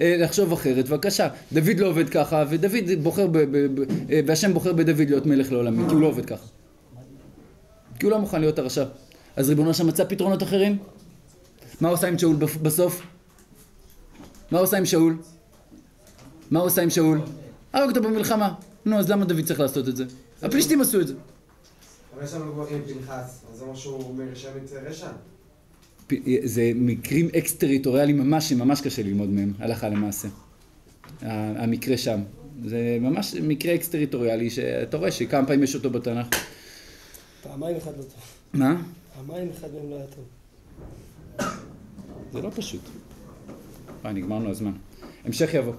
אה, לחשוב אחרת, בבקשה. דוד לא עובד ככה, ודוד בוחר, אה, והשם בוחר בדוד להיות מלך לעולמים, כי הוא לא עובד ככה. כי הוא לא מוכן להיות הרשע. אז ריבונו שם מצא פתרונות אחרים? מה עושה עם שאול בסוף? מה עושה עם שאול? מה עושה עם שאול? הרג אותו במלחמה. נו, אז למה דוד צריך לעשות את זה? הפלישתים עשו את זה. אבל יש לנו פנחס, אז זה אומר שהוא מרשם את רשע. זה מקרים אקס-טריטוריאליים ממש, שממש קשה ללמוד מהם, הלכה למעשה. המקרה שם. זה ממש מקרה אקס-טריטוריאלי, שאתה רואה שכמה פעמים יש אותו בתנ"ך. פעמיים אחד לא טוב. מה? פעמיים אחד מהם לא היה טוב. זה לא פשוט. וואי, נגמר לנו הזמן. המשך יבוא.